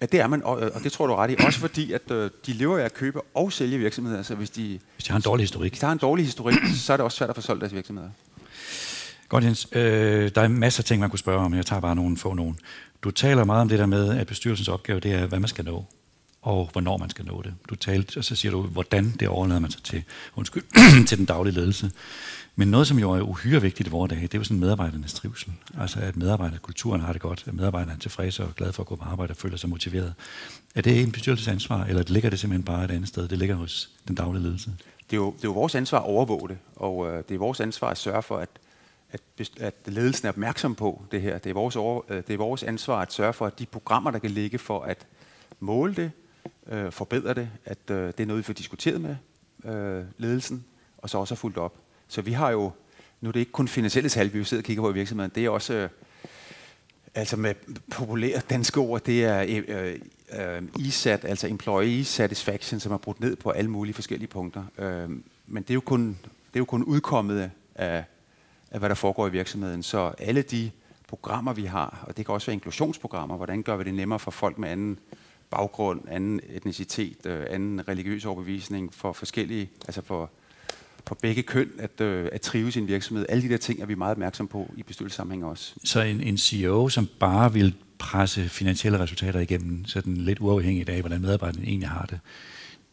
Ja, det er man, og, og det tror du ret i. Også fordi, at øh, de lever af at købe og sælge virksomheder. Altså, hvis de, hvis de har en dårlig historik. Hvis de har en dårlig historik, <clears throat> så er det også svært at få solgt deres virksomheder. Godt, Jens. Øh, der er masser af ting, man kunne spørge om. Jeg tager bare nogle få nogen. Du taler meget om det der med, at bestyrelsens opgave, det er, hvad man skal nå og hvornår man skal nå det. Du talte, og så siger du, hvordan det overlader man sig til, undskyld, <clears throat> til den daglige ledelse. Men noget, som jo er uhyre vigtigt i vores dage, det er jo sådan medarbejdernes trivsel. Altså at medarbejderkulturen har det godt, at medarbejderne er tilfredse og glade for at gå på arbejde og føler sig motiveret. Er det en bestyrelses ansvar, eller ligger det simpelthen bare et andet sted? Det ligger hos den daglige ledelse? Det er jo, det er jo vores ansvar at overvåge det, og øh, det er vores ansvar at sørge for, at, at, at ledelsen er opmærksom på det her. Det er, vores over, øh, det er vores ansvar at sørge for, at de programmer, der kan ligge for at måle det, øh, forbedre det, at øh, det er noget, vi får diskuteret med øh, ledelsen, og så også har fulgt op. Så vi har jo, nu er det ikke kun finansielle tal, vi jo sidder og kigger på i virksomheden, det er også, øh, altså med populære danske ord, det er øh, øh, ISAT, altså Employee Satisfaction, som er brudt ned på alle mulige forskellige punkter. Øh, men det er jo kun, det er jo kun udkommet af, af, hvad der foregår i virksomheden. Så alle de programmer, vi har, og det kan også være inklusionsprogrammer, hvordan gør vi det nemmere for folk med anden baggrund, anden etnicitet, øh, anden religiøs overbevisning for forskellige, altså for, for begge køn at, øh, at trives i en virksomhed. Alle de der ting er vi meget opmærksom på i bestyrelsessammenhæng også. Så en, en CEO, som bare vil presse finansielle resultater igennem, sådan lidt uafhængigt af, hvordan medarbejderne egentlig har det,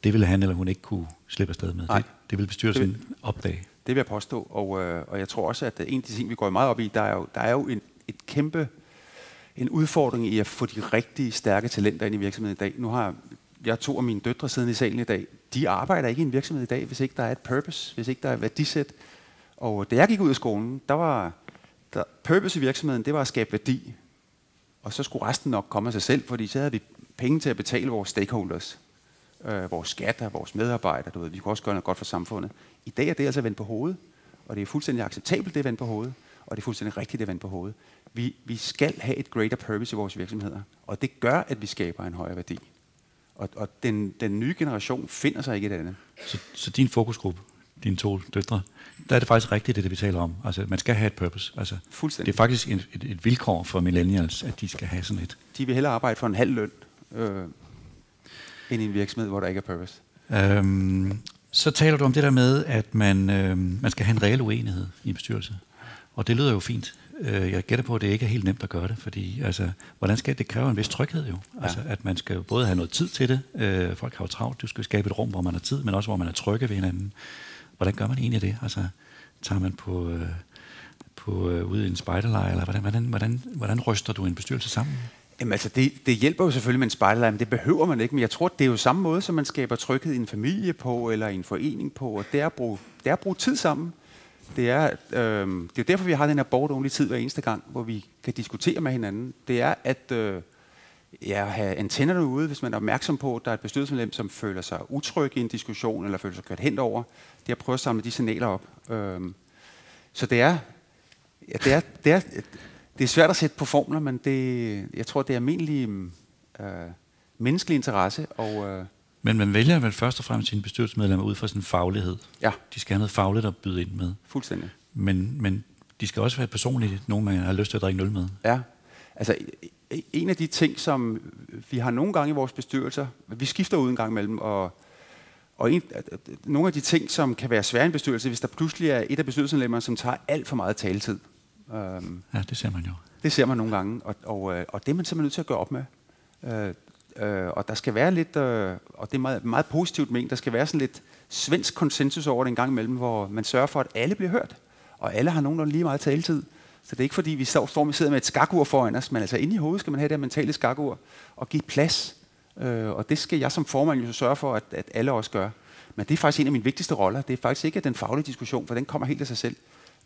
det ville han eller hun ikke kunne slippe afsted med. Nej. Det, det vil bestyrelsen det vil, opdage. Det vil jeg påstå, og, øh, og jeg tror også, at øh, en af de ting, vi går meget op i, der er jo, der er jo en, et kæmpe en udfordring i at få de rigtige stærke talenter ind i virksomheden i dag. Nu har jeg to af mine døtre siden i salen i dag. De arbejder ikke i en virksomhed i dag, hvis ikke der er et purpose, hvis ikke der er et værdisæt. Og øh, da jeg gik ud af skolen, der var der, purpose i virksomheden, det var at skabe værdi. Og så skulle resten nok komme af sig selv, fordi så havde vi penge til at betale vores stakeholders. Øh, vores skatter, vores medarbejdere, du ved, vi kunne også gøre noget godt for samfundet. I dag er det altså vendt på hovedet, og det er fuldstændig acceptabelt, det er vendt på hovedet, og det er fuldstændig rigtigt, det er vendt på hovedet vi, vi skal have et greater purpose i vores virksomheder, og det gør, at vi skaber en højere værdi. Og, og den, den nye generation finder sig ikke i det andet. Så, så din fokusgruppe, dine to døtre, der er det faktisk rigtigt, det, det vi taler om. Altså, man skal have et purpose. Altså, Fuldstændig. Det er faktisk et, et, et vilkår for millennials, at de skal have sådan et. De vil hellere arbejde for en halv løn, øh, end i en virksomhed, hvor der ikke er purpose. Øhm, så taler du om det der med, at man, øh, man skal have en reel uenighed i en bestyrelse. Og det lyder jo fint. Øh, jeg gætter på, at det ikke er helt nemt at gøre det, fordi altså, hvordan skal det kræve en vis tryghed jo. Ja. Altså, at man skal jo både have noget tid til det. Øh, folk har jo travlt. Du skal skabe et rum, hvor man har tid, men også hvor man er trygge ved hinanden. hvordan gør man egentlig det? Altså, tager man på, øh, på øh, ude i en spejderlejr, eller hvordan, hvordan, hvordan, hvordan ryster du en bestyrelse sammen? Jamen altså, det, det hjælper jo selvfølgelig med en spejderlejr, men det behøver man ikke. Men jeg tror, det er jo samme måde, som man skaber tryghed i en familie på, eller i en forening på, og det er at bruge, det er at bruge tid sammen. Det er, øh, det er jo derfor, vi har den her board tid hver eneste gang, hvor vi kan diskutere med hinanden. Det er at øh, ja, have antennerne ude, hvis man er opmærksom på, at der er et bestyrelsesmedlem, som føler sig utryg i en diskussion, eller føler sig kørt hen over. Det er at prøve at samle de signaler op. Øh, så det er, ja, det er, det er, det er svært at sætte på formler, men det, jeg tror, det er almindelig øh, menneskelig interesse. Og, øh, men man vælger vel først og fremmest sine bestyrelsesmedlemmer ud fra sin faglighed. Ja. De skal have noget fagligt at byde ind med. Fuldstændig. Men, men de skal også være personlige, nogen man har lyst til at drikke nul med. Ja, altså en af de ting, som vi har nogle gange i vores bestyrelser, vi skifter ud en gang imellem, og, og en, nogle af de ting, som kan være svære i en bestyrelse, hvis der pludselig er et af bestyrelsesmedlemmerne, som tager alt for meget taletid. Øhm, ja, det ser man jo. Det ser man nogle gange, og, og, øh, og det er man simpelthen nødt til at gøre op med. Øh, øh, og der skal være lidt, øh, og det er meget, meget positivt men der skal være sådan lidt svensk konsensus over det en gang imellem, hvor man sørger for, at alle bliver hørt, og alle har nogenlunde lige meget taletid. Så det er ikke fordi, vi står, står vi sidder med et skakur foran os, men altså inde i hovedet skal man have det her mentale skakur og give plads. Øh, og det skal jeg som formand jo sørge for, at, at alle også gør. Men det er faktisk en af mine vigtigste roller. Det er faktisk ikke den faglige diskussion, for den kommer helt af sig selv.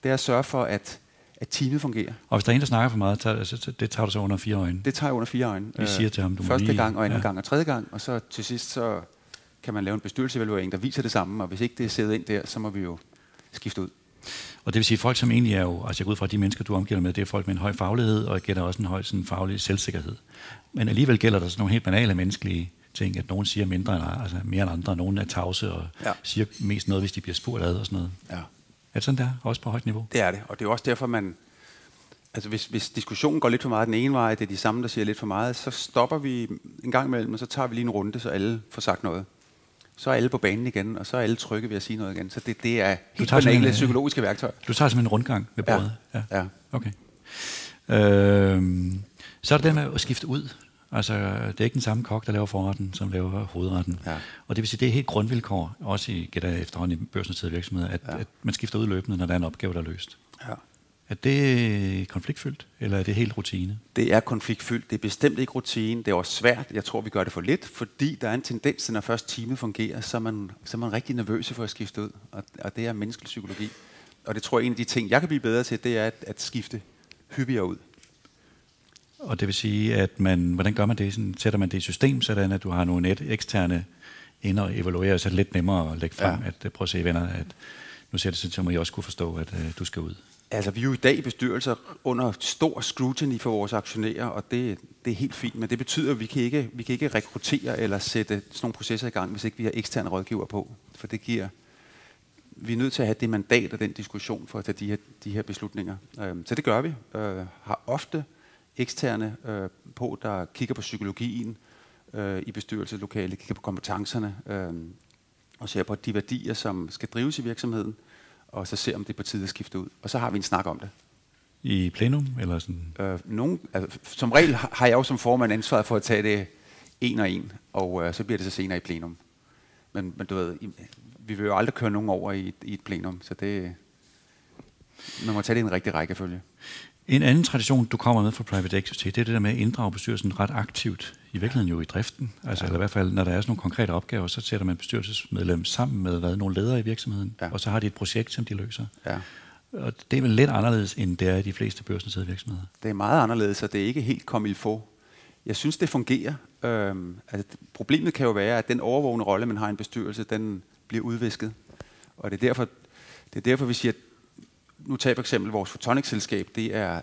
Det er at sørge for, at at teamet fungerer. Og hvis der er en, der snakker for meget, tager, så, det tager du så under fire øjne? Det tager jeg under fire øjne. Vi siger til ham, du Første lige, gang, og anden ja. gang, og tredje gang, og så til sidst, så kan man lave en bestyrelsesevaluering, der viser det samme, og hvis ikke det er siddet ind der, så må vi jo skifte ud. Og det vil sige, at folk som egentlig er jo, altså jeg går ud fra, de mennesker, du omgiver med, det er folk med en høj faglighed, og gælder også en høj sådan, faglig selvsikkerhed. Men alligevel gælder der sådan nogle helt banale menneskelige ting, at nogen siger mindre end, altså mere end andre, og nogen er tavse og ja. siger mest noget, hvis de bliver spurgt ad og sådan noget. Ja. Er det sådan der, også på højt niveau? Det er det, og det er også derfor, man, altså hvis, hvis diskussionen går lidt for meget den ene vej, det er de samme, der siger lidt for meget, så stopper vi en gang imellem, og så tager vi lige en runde, så alle får sagt noget. Så er alle på banen igen, og så er alle trygge ved at sige noget igen. Så det, det er helt banale psykologiske værktøjer. Du tager simpelthen en rundgang ved bordet? Ja. ja. ja. Okay. Øhm, så er det det med at skifte ud. Altså, det er ikke den samme kok, der laver forretten, som laver hovedretten. Ja. Og det vil sige, det er helt grundvilkår, også i gætter efterhånden i børsnoterede virksomheder, at, ja. at man skifter ud løbende, når der er en opgave, der er løst. Ja. Er det konfliktfyldt, eller er det helt rutine? Det er konfliktfyldt. Det er bestemt ikke rutine. Det er også svært. Jeg tror, vi gør det for lidt, fordi der er en tendens, når først teamet fungerer, så er man, så er man rigtig nervøs for at skifte ud. Og, og det er menneskelig psykologi. Og det tror jeg, en af de ting, jeg kan blive bedre til, det er at, at skifte hyppigere ud. Og det vil sige, at man, hvordan gør man det? Sådan, sætter man det i system, sådan at du har nogle et, eksterne ind og evaluere, så er det lidt nemmere at lægge frem, ja. at prøve at se venner, at nu ser det sådan, så må I også kunne forstå, at uh, du skal ud. Altså, vi er jo i dag i bestyrelser under stor scrutiny for vores aktionærer, og det, det er helt fint, men det betyder, at vi kan, ikke, vi kan ikke rekruttere eller sætte sådan nogle processer i gang, hvis ikke vi har eksterne rådgiver på. For det giver... Vi er nødt til at have det mandat og den diskussion for at tage de her, de her beslutninger. Øhm, så det gør vi. Øh, har ofte eksterne øh, på, der kigger på psykologien øh, i bestyrelseslokalet, kigger på kompetencerne, øh, og ser på de værdier, som skal drives i virksomheden, og så se, om det er på tide at skifte ud. Og så har vi en snak om det. I plenum? Eller sådan? Øh, nogen, altså, som regel har jeg jo som formand ansvaret for at tage det en og en, og øh, så bliver det så senere i plenum. Men, men du ved, vi vil jo aldrig køre nogen over i, i et plenum, så det, man må tage det i en rigtig rækkefølge. En anden tradition, du kommer med fra Private Equity, det er det der med at inddrage bestyrelsen ret aktivt, i virkeligheden jo i driften. Altså, ja. eller i hvert fald, når der er sådan nogle konkrete opgaver, så sætter man bestyrelsesmedlem sammen med hvad, nogle ledere i virksomheden, ja. og så har de et projekt, som de løser. Ja. Og det er vel lidt anderledes, end det er i de fleste børsnoterede virksomheder. Det er meget anderledes, og det er ikke helt kom il få. Jeg synes, det fungerer. Øhm, altså, problemet kan jo være, at den overvågende rolle, man har i en bestyrelse, den bliver udvisket. Og det er derfor, det er derfor vi siger, at nu tager for eksempel vores photonics-selskab, det er,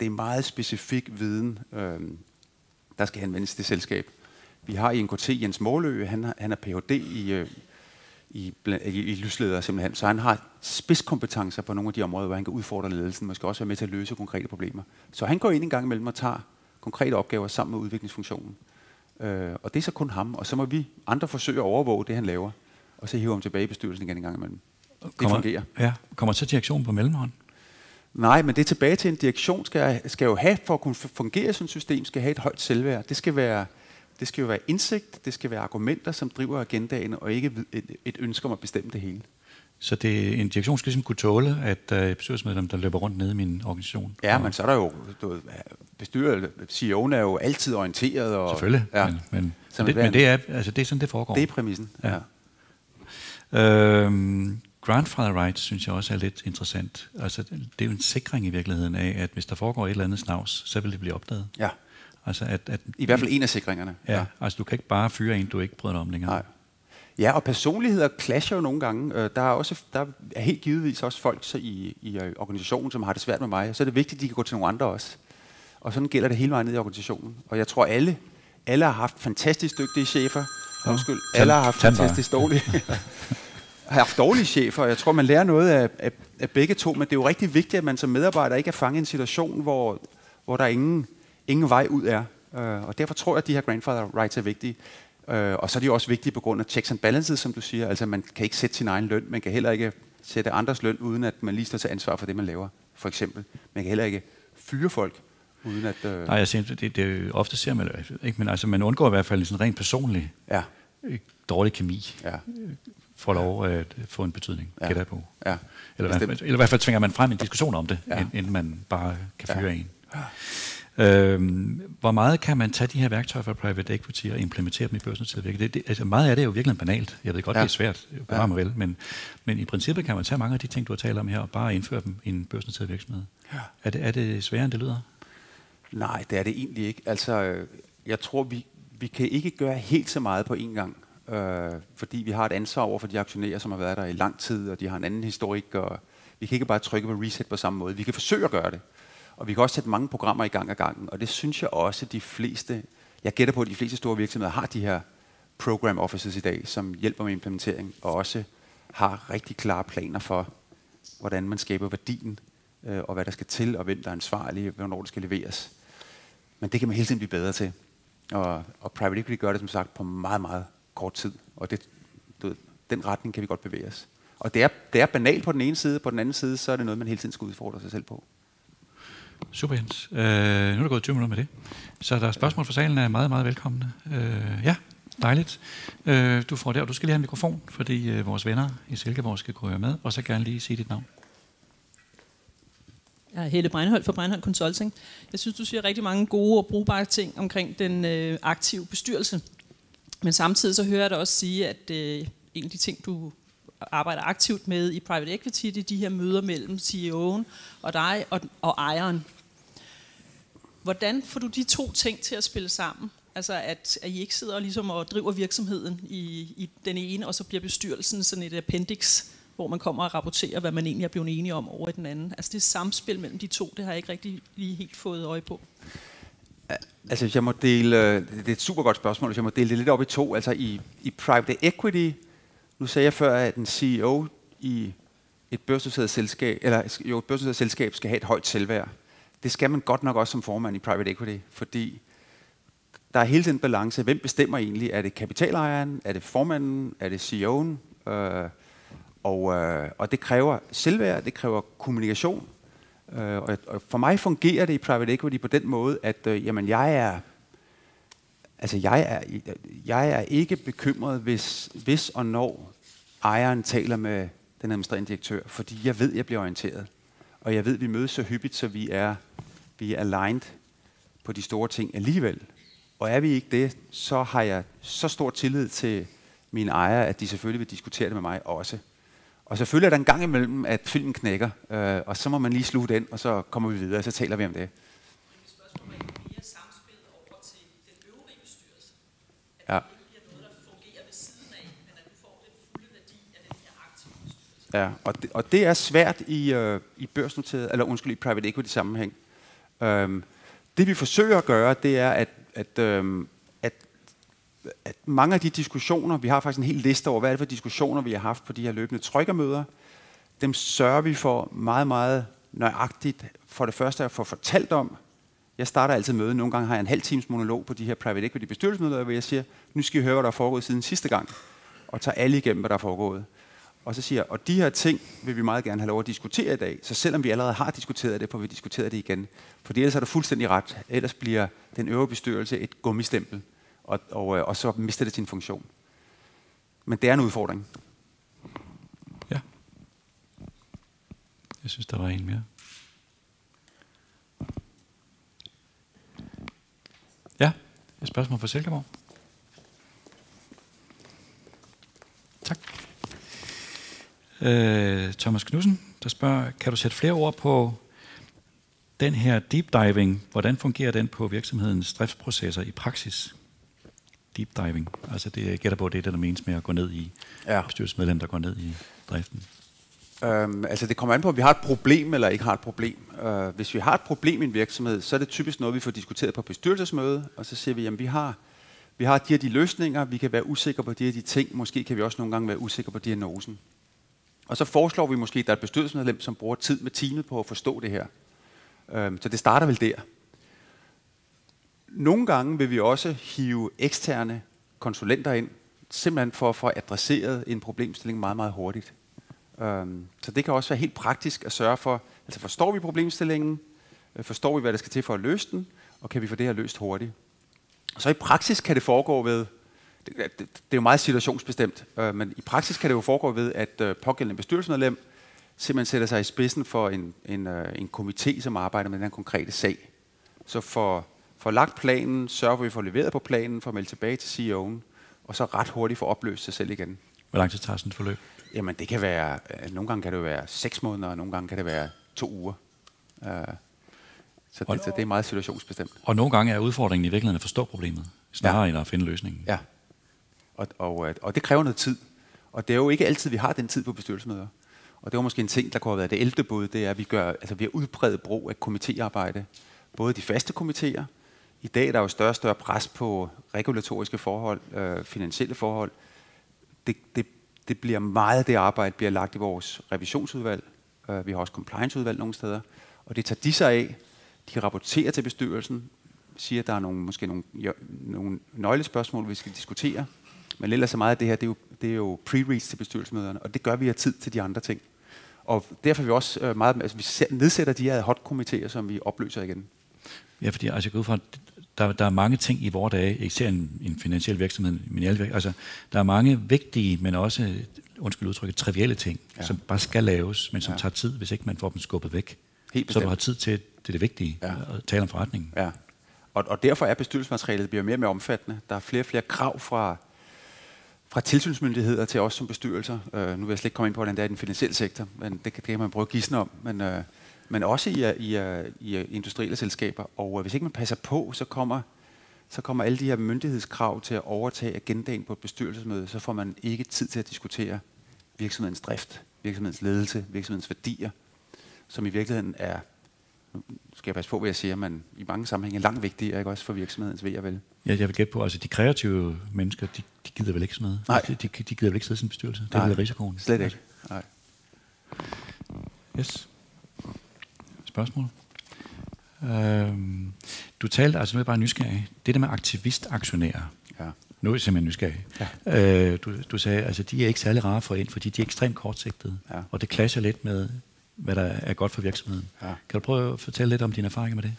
det er meget specifik viden, øh, der skal anvendes det selskab. Vi har i NKT Jens Målø, han, han er Ph.D. i, øh, i, i, i lysleder simpelthen, så han har spidskompetencer på nogle af de områder, hvor han kan udfordre ledelsen, måske også være med til at løse konkrete problemer. Så han går ind en gang imellem og tager konkrete opgaver sammen med udviklingsfunktionen. Øh, og det er så kun ham, og så må vi andre forsøge at overvåge det, han laver, og så hive ham tilbage i bestyrelsen igen en gang imellem det kommer, fungerer. Ja, kommer så direktion på mellemhånd? Nej, men det er tilbage til en direktion, skal, skal jo have, for at kunne fungere som system, skal have et højt selvværd. Det skal være det skal jo være indsigt, det skal være argumenter, som driver agendaen, og ikke et, et ønske om at bestemme det hele. Så det, en direktion skal ligesom kunne tåle, at der er bestyrelsesmedlem, der løber rundt nede i min organisation. Ja, men så er der jo, du bestyrer, CEO'en er jo altid orienteret. Og, Selvfølgelig, ja. men, men, men, det, men det, er, altså, det er sådan, det foregår. Det er præmissen, ja. ja. Øhm, grandfather rights synes jeg også er lidt interessant. Altså, det er jo en sikring i virkeligheden af, at hvis der foregår et eller andet snavs, så vil det blive opdaget. Ja. Altså, at, at, I hvert fald en af sikringerne. Ja, ja, altså du kan ikke bare fyre en, du ikke bryder dig om længere. Nej. Ja, og personligheder clasher jo nogle gange. Øh, der er, også, der er helt givetvis også folk så i, i øh, organisationen, som har det svært med mig. Så er det vigtigt, at de kan gå til nogle andre også. Og sådan gælder det hele vejen ned i organisationen. Og jeg tror, alle, alle har haft fantastisk dygtige chefer. Ja. Undskyld. Alle har haft fantastisk dårlige. <laughs> <laughs> har haft dårlige chefer, og jeg tror, man lærer noget af, af, af begge to, men det er jo rigtig vigtigt, at man som medarbejder ikke er fanget i en situation, hvor, hvor der ingen, ingen vej ud er. Uh, og derfor tror jeg, at de her grandfather rights er vigtige. Uh, og så er de også vigtige på grund af checks and balances, som du siger. Altså man kan ikke sætte sin egen løn, man kan heller ikke sætte andres løn, uden at man lige står til ansvar for det, man laver, for eksempel. Man kan heller ikke fyre folk, uden at... Uh... Nej, jeg siger, det, det, ofte ser man ikke, men altså man undgår i hvert fald sådan rent personlig ja. dårlig kemi. Ja får lov at få en betydning, ja. gætter på. Ja. Eller, eller i hvert fald tvinger man frem en diskussion om det, ja. inden man bare kan fyre ja. en. Øhm, hvor meget kan man tage de her værktøjer fra private equity og implementere dem i børsnoteret virke? Det, det, altså meget af det er jo virkelig banalt. Jeg ved godt, ja. det er svært, ja. mig vel, men, men i princippet kan man tage mange af de ting, du har talt om her, og bare indføre dem i en børsnoteret virksomhed. Ja. Er, det, er det sværere, end det lyder? Nej, det er det egentlig ikke. Altså, jeg tror, vi, vi kan ikke gøre helt så meget på én gang øh, fordi vi har et ansvar over for de aktionærer, som har været der i lang tid, og de har en anden historik, og vi kan ikke bare trykke på reset på samme måde. Vi kan forsøge at gøre det, og vi kan også sætte mange programmer i gang ad gangen, og det synes jeg også, at de fleste, jeg gætter på, at de fleste store virksomheder har de her program offices i dag, som hjælper med implementering, og også har rigtig klare planer for, hvordan man skaber værdien, øh, og hvad der skal til, og hvem der er ansvarlig, hvornår det skal leveres. Men det kan man hele tiden blive bedre til. Og, og private equity gør det som sagt på meget, meget kort tid. Og det, du ved, den retning kan vi godt bevæge os. Og det er, det er banalt på den ene side, på den anden side, så er det noget, man hele tiden skal udfordre sig selv på. Super Jens. Øh, nu er der gået 20 minutter med det. Så der er spørgsmål fra salen, er meget, meget velkomne. Øh, ja, dejligt. Øh, du får det, og du skal lige have en mikrofon, fordi øh, vores venner i Silkeborg skal kunne høre med, og så gerne lige sige dit navn. Jeg er Helle Breinholt fra Breinholt Consulting. Jeg synes, du siger rigtig mange gode og brugbare ting omkring den øh, aktive bestyrelse. Men samtidig så hører jeg dig også sige, at øh, en af de ting, du arbejder aktivt med i private equity, det er de her møder mellem CEO'en og dig og, og ejeren. Hvordan får du de to ting til at spille sammen? Altså at, at I ikke sidder og, ligesom og driver virksomheden i, i den ene, og så bliver bestyrelsen sådan et appendix, hvor man kommer og rapporterer, hvad man egentlig er blevet enige om over i den anden. Altså det samspil mellem de to, det har jeg ikke rigtig lige helt fået øje på. Altså hvis jeg må dele, øh, det er et super godt spørgsmål, hvis jeg må dele det lidt op i to. Altså i, i private equity, nu sagde jeg før, at en CEO i et børsnoteret selskab, eller jo, et børsnoteret selskab skal have et højt selvværd. Det skal man godt nok også som formand i private equity, fordi der er hele tiden balance. Hvem bestemmer egentlig? Er det kapitalejeren? Er det formanden? Er det CEO'en? Øh, og, øh, og det kræver selvværd, det kræver kommunikation, Øh, og, og for mig fungerer det i private equity på den måde, at øh, jamen, jeg er altså jeg er, jeg er ikke bekymret, hvis, hvis og når ejeren taler med den administrerende direktør, fordi jeg ved, jeg bliver orienteret. Og jeg ved, vi mødes så hyppigt, så vi er, vi er aligned på de store ting alligevel. Og er vi ikke det, så har jeg så stor tillid til mine ejere, at de selvfølgelig vil diskutere det med mig også. Og selvfølgelig er der en gang imellem, at filmen knækker, øh, og så må man lige sluge den, og så kommer vi videre, og så taler vi om det. Ja. Ja, og det, og det er svært i, øh, i børsnoteret, eller undskyld, i private equity sammenhæng. Øhm, det vi forsøger at gøre, det er, at, at øhm, at mange af de diskussioner, vi har faktisk en hel liste over, hvad er det for diskussioner, vi har haft på de her løbende trykkermøder, dem sørger vi for meget, meget nøjagtigt. For det første at få fortalt om. Jeg starter altid møde. Nogle gange har jeg en halv times monolog på de her private equity bestyrelsesmøder, hvor jeg siger, nu skal I høre, hvad der er foregået siden sidste gang. Og tager alle igennem, hvad der er foregået. Og så siger jeg, og de her ting vil vi meget gerne have lov at diskutere i dag. Så selvom vi allerede har diskuteret det, får vi diskuteret det igen. For ellers er du fuldstændig ret. Ellers bliver den øvre bestyrelse et gummistempel og, og, øh, og så mister det sin funktion. Men det er en udfordring. Ja. Jeg synes, der var en mere. Ja, et spørgsmål fra Silkeborg. Tak. Øh, Thomas Knudsen, der spørger, kan du sætte flere ord på den her deep diving? Hvordan fungerer den på virksomhedens driftsprocesser i praksis? Deep diving, altså det jeg gætter på, det er det, der menes med at gå ned i Ja. bestyrelsesmedlem, der går ned i driften. Øhm, altså det kommer an på, om vi har et problem eller ikke har et problem. Øh, hvis vi har et problem i en virksomhed, så er det typisk noget, vi får diskuteret på bestyrelsesmøde, og så siger vi, at vi har, vi har de her de løsninger, vi kan være usikre på de her de ting, måske kan vi også nogle gange være usikre på diagnosen. Og så foreslår vi måske, at der er et bestyrelsesmedlem, som bruger tid med teamet på at forstå det her. Øhm, så det starter vel der. Nogle gange vil vi også hive eksterne konsulenter ind, simpelthen for at få adresseret en problemstilling meget, meget hurtigt. Øhm, så det kan også være helt praktisk at sørge for, altså forstår vi problemstillingen, øh, forstår vi, hvad der skal til for at løse den, og kan vi få det her løst hurtigt. Så i praksis kan det foregå ved, det, det, det er jo meget situationsbestemt, øh, men i praksis kan det jo foregå ved, at øh, pågældende bestyrelsesmedlem simpelthen sætter sig i spidsen for en, en, øh, en komité, som arbejder med den her konkrete sag. Så for, for lagt planen, sørger vi for at levere på planen, for at melde tilbage til CEO'en, og så ret hurtigt få opløst sig selv igen. Hvor lang tid tager sådan et forløb? Jamen det kan være, øh, nogle gange kan det være seks måneder, og nogle gange kan det være to uger. Uh, så, det, så det er meget situationsbestemt. Og nogle gange er udfordringen i virkeligheden at forstå problemet, snarere ja. end at finde løsningen. Ja. Og, og, øh, og det kræver noget tid. Og det er jo ikke altid, vi har den tid på bestyrelsesmøder. Og det var måske en ting, der kunne have været det 11. bud, det er, at vi, gør, altså, vi har udbredt brug af komitéarbejde. Både de faste komitéer. I dag er der jo større og større pres på regulatoriske forhold, øh, finansielle forhold. Det, det, det bliver meget det arbejde, bliver lagt i vores revisionsudvalg. Øh, vi har også complianceudvalg nogle steder. Og det tager de sig af. De rapporterer til bestyrelsen, siger, at der er nogle, måske nogle, jo, nogle nøglespørgsmål, vi skal diskutere. Men ellers så meget af det her, det er jo, det er jo pre-reads til bestyrelsesmøderne, og det gør, at vi har tid til de andre ting. Og derfor er vi også øh, meget, altså vi nedsætter de her ad hoc-komiteer, som vi opløser igen. Ja, fordi altså, jeg går ud fra, at der, der er mange ting i vores dage, ikke ser en, en finansiel virksomhed, men alle altså, der er mange vigtige, men også, undskyld udtrykket, trivielle ting, Ja. som bare skal laves, men som Ja. tager tid, hvis ikke man får dem skubbet væk. Helt så du har tid til, det er det vigtige, Ja. at tale om forretningen. Ja. Og, og derfor er bestyrelsesmaterialet bliver mere og mere omfattende. Der er flere og flere krav fra, fra tilsynsmyndigheder til os som bestyrelser. Uh, nu vil jeg slet ikke komme ind på, hvordan det er i den finansielle sektor, men det, kan- det kan man prøve at gisne om. Men, uh, men også i, i, i industrielle selskaber. Og uh, hvis ikke man passer på, så kommer, så kommer alle de her myndighedskrav til at overtage agendaen på et bestyrelsesmøde. Så får man ikke tid til at diskutere virksomhedens drift, virksomhedens ledelse, virksomhedens værdier, som i virkeligheden er nu skal jeg passe på, hvad jeg siger, men i mange sammenhænge er langt vigtigere, ikke også for virksomhedens ved og vel. Ja, jeg vil gætte på, altså de kreative mennesker, de, de gider vel ikke sådan noget? Nej. De, de, de gider vel ikke sidde i sin bestyrelse? Det Nej, er vel risikoen? Slet ikke. Nej. Yes. Spørgsmål? Øhm, du talte, altså nu er jeg bare nysgerrig, det der med aktivistaktionærer, Ja. nu er jeg simpelthen nysgerrig. Ja. Øh, du, du sagde, altså de er ikke særlig rare for ind, fordi de er ekstremt kortsigtede, Ja. og det clasher lidt med, hvad der er godt for virksomheden. Ja. Kan du prøve at fortælle lidt om dine erfaringer med det?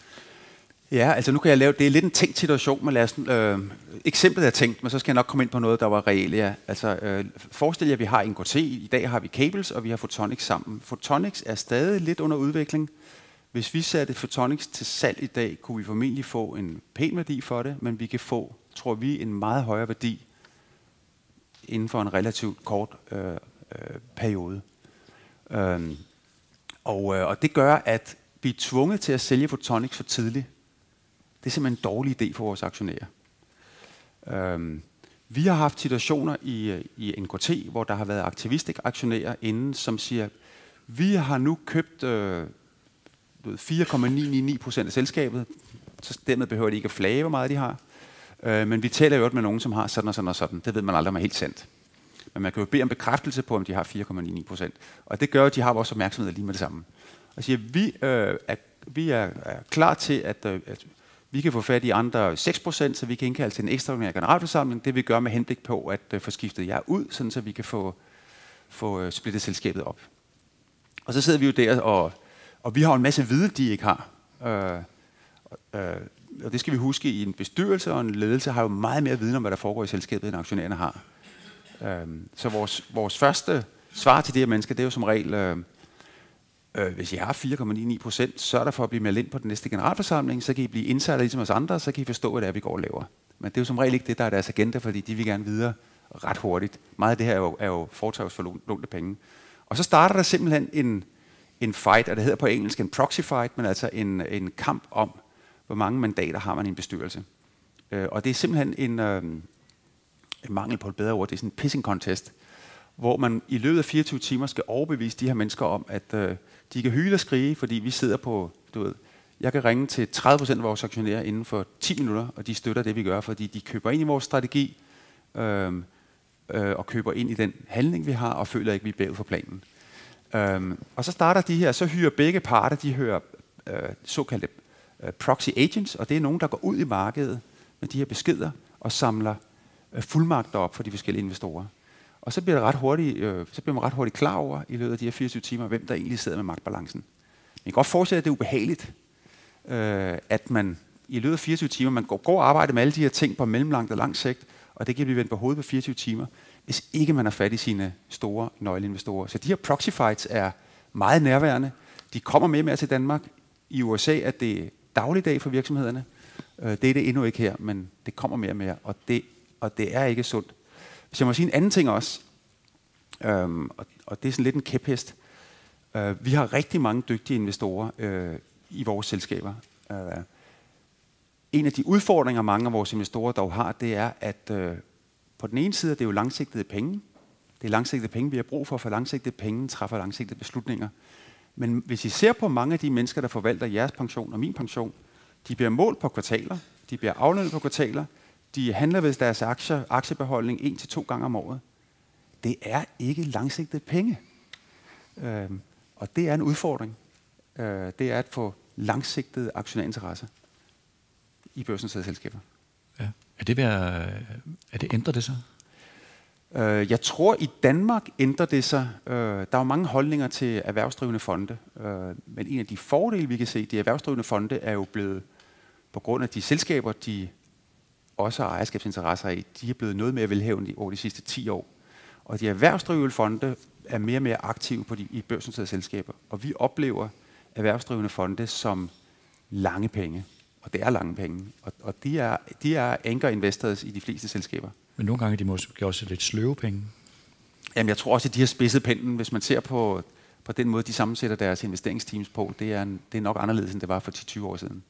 Ja, altså nu kan jeg lave, det er lidt en tænkt situation, men lad os, øh, eksemplet er tænkt, men så skal jeg nok komme ind på noget, der var reelt. Ja. Altså, øh, forestil jer, at vi har en KT, i dag har vi Cables, og vi har Photonics sammen. Photonics er stadig lidt under udvikling. Hvis vi satte Photonics til salg i dag, kunne vi formentlig få en pæn værdi for det, men vi kan få, tror vi, en meget højere værdi inden for en relativt kort øh, øh, periode. Øhm, og, øh, og det gør, at vi er tvunget til at sælge Photonics for tidligt. Det er simpelthen en dårlig idé for vores aktionærer. Øhm, vi har haft situationer i, i NKT, hvor der har været aktivistik aktionærer inden, som siger, vi har nu købt øh, 4,999 procent af selskabet, så dermed behøver de ikke at flage, hvor meget de har. Øh, men vi taler jo også med nogen, som har sådan og sådan og sådan. Det ved man aldrig, om er helt sandt. Men man kan jo bede om bekræftelse på, om de har 4,99 procent. Og det gør, at de har vores opmærksomhed lige med det samme. Og siger, vi, øh, er, vi er, er klar til, at, øh, at vi kan få fat i andre 6 procent, så vi kan indkalde til en ekstraordinær generalforsamling. Det vi gør med henblik på at øh, få skiftet jer ud, sådan så vi kan få, få øh, splittet selskabet op. Og så sidder vi jo der, og, og vi har jo en masse viden, de ikke har. Øh, øh, og det skal vi huske, i en bestyrelse og en ledelse har jo meget mere viden om, hvad der foregår i selskabet, end aktionærerne har. Øh, så vores, vores første svar til de her mennesker, det er jo som regel, øh, øh, hvis I har 4,99 procent, sørg der for at blive meldt ind på den næste generalforsamling, så kan I blive insider ligesom os andre, så kan I forstå, hvad det er, vi går og laver. Men det er jo som regel ikke det, der er deres agenda, fordi de vil gerne videre ret hurtigt. Meget af det her er jo, er jo foretaget for lånte penge. Og så starter der simpelthen en, en fight, og det hedder på engelsk en proxy fight, men altså en, en kamp om, hvor mange mandater har man i en bestyrelse. Øh, og det er simpelthen en, øh, en mangel på et bedre ord, det er sådan en pissing contest, hvor man i løbet af 24 timer skal overbevise de her mennesker om, at øh, de kan hyle og skrige, fordi vi sidder på, du ved, jeg kan ringe til 30% af vores aktionærer inden for 10 minutter, og de støtter det, vi gør, fordi de køber ind i vores strategi, øh, øh, og køber ind i den handling, vi har, og føler ikke, vi er bagud for planen. Øh, og så starter de her, så hyrer begge parter, de hører øh, såkaldte øh, proxy agents, og det er nogen, der går ud i markedet med de her beskeder og samler øh, fuldmagter op for de forskellige investorer. Og så bliver, det ret hurtigt, øh, så bliver man ret hurtigt klar over i løbet af de her 24 timer, hvem der egentlig sidder med magtbalancen. Man kan godt forestille at det er ubehageligt, øh, at man i løbet af 24 timer, man går, går og arbejder med alle de her ting på mellemlangt og lang sigt, og det kan blive vendt på hovedet på 24 timer, hvis ikke man har fat i sine store nøgleinvestorer. Så de her proxy fights er meget nærværende. De kommer med mere til Danmark. I USA er det dagligdag for virksomhederne. Øh, det er det endnu ikke her, men det kommer mere og mere, og det, og det er ikke sundt. Hvis jeg må sige en anden ting også, øhm, og, og det er sådan lidt en kæphest. Øh, vi har rigtig mange dygtige investorer øh, i vores selskaber. Øh, en af de udfordringer, mange af vores investorer dog har, det er, at øh, på den ene side er det jo langsigtede penge. Det er langsigtede penge, vi har brug for, for langsigtede penge træffer langsigtede beslutninger. Men hvis I ser på mange af de mennesker, der forvalter jeres pension og min pension, de bliver målt på kvartaler, de bliver aflønnet på kvartaler, de handler ved deres aktier, aktiebeholdning en til to gange om året. Det er ikke langsigtede penge. Øhm, og det er en udfordring. Øh, det er at få langsigtede aktionærinteresser i børsens selskaber. Er det, ved øh, at, er det ændrer det sig? Øh, jeg tror, i Danmark ændrer det sig. Øh, der er jo mange holdninger til erhvervsdrivende fonde, øh, men en af de fordele, vi kan se, de erhvervsdrivende fonde er jo blevet, på grund af de selskaber, de også har ejerskabsinteresser i, de er blevet noget mere velhævende over de sidste 10 år. Og de erhvervsdrivende fonde er mere og mere aktive på de, i børsnoterede selskaber. Og vi oplever erhvervsdrivende fonde som lange penge. Og det er lange penge. Og, og de, er, de er anchor investors i de fleste selskaber. Men nogle gange er de måske også lidt sløve penge. Jamen, jeg tror også, at de har spidset pinden. Hvis man ser på, på den måde, de sammensætter deres investeringsteams på, det er, en, det er nok anderledes, end det var for 10-20 år siden.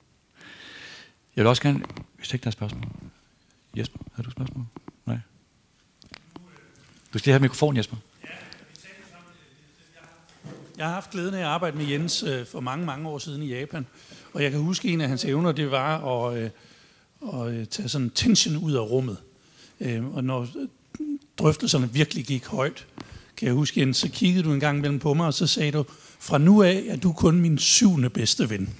Jeg vil også gerne, hvis ikke der er spørgsmål. Jesper, har du spørgsmål? Nej. Du skal have mikrofon, Jesper. Jeg har haft glæden af at arbejde med Jens øh, for mange, mange år siden i Japan. Og jeg kan huske, en af hans evner, det var at, øh, at øh, tage sådan tension ud af rummet. Øh, og når drøftelserne virkelig gik højt, kan jeg huske, Jens, så kiggede du en gang mellem på mig, og så sagde du, fra nu af er du kun min syvende bedste ven.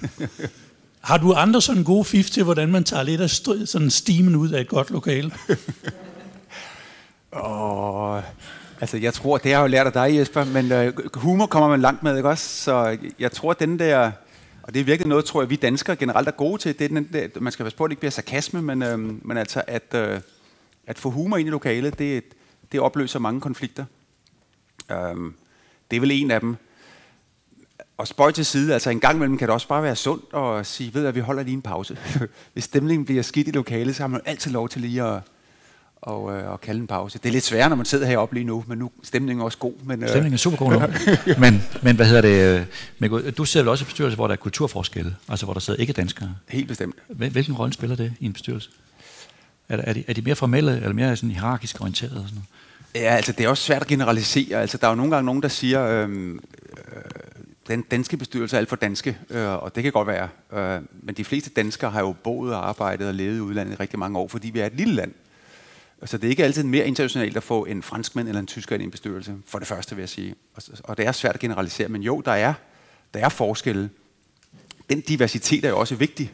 <laughs> Har du andre sådan gode fif til, hvordan man tager lidt af sådan stimen ud af et godt lokale? <laughs> Åh, altså jeg tror, det har jeg jo lært af dig, Jesper, men øh, humor kommer man langt med, ikke også? Så jeg tror, den der, og det er virkelig noget, tror jeg, vi danskere generelt er gode til, det er den der, man skal passe på, at det ikke bliver sarkasme, men, øh, men altså, at, øh, at få humor ind i lokalet, det, det opløser mange konflikter. Øh, det er vel en af dem og spøj til side, altså en gang imellem kan det også bare være sundt at sige, ved at vi holder lige en pause. <laughs> Hvis stemningen bliver skidt i lokalet, så har man altid lov til lige at, og, øh, og kalde en pause. Det er lidt sværere, når man sidder heroppe lige nu, men nu stemningen er også god. Men, øh. Stemningen er super god nu. <laughs> men, men hvad hedder det? Men du sidder vel også i bestyrelse, hvor der er kulturforskelle, altså hvor der sidder ikke danskere. Helt bestemt. Hvilken rolle spiller det i en bestyrelse? Er, er, de, er de mere formelle, eller mere sådan hierarkisk orienteret? Og sådan noget? Ja, altså det er også svært at generalisere. Altså der er jo nogle gange nogen, der siger, øhm, øh, den danske bestyrelse er alt for danske, øh, og det kan godt være. Øh, men de fleste danskere har jo boet og arbejdet og levet i udlandet i rigtig mange år, fordi vi er et lille land. Så det er ikke altid mere internationalt at få en franskmand eller en tysker i en bestyrelse, for det første vil jeg sige. Og, og det er svært at generalisere, men jo, der er, der er forskelle. Den diversitet er jo også vigtig,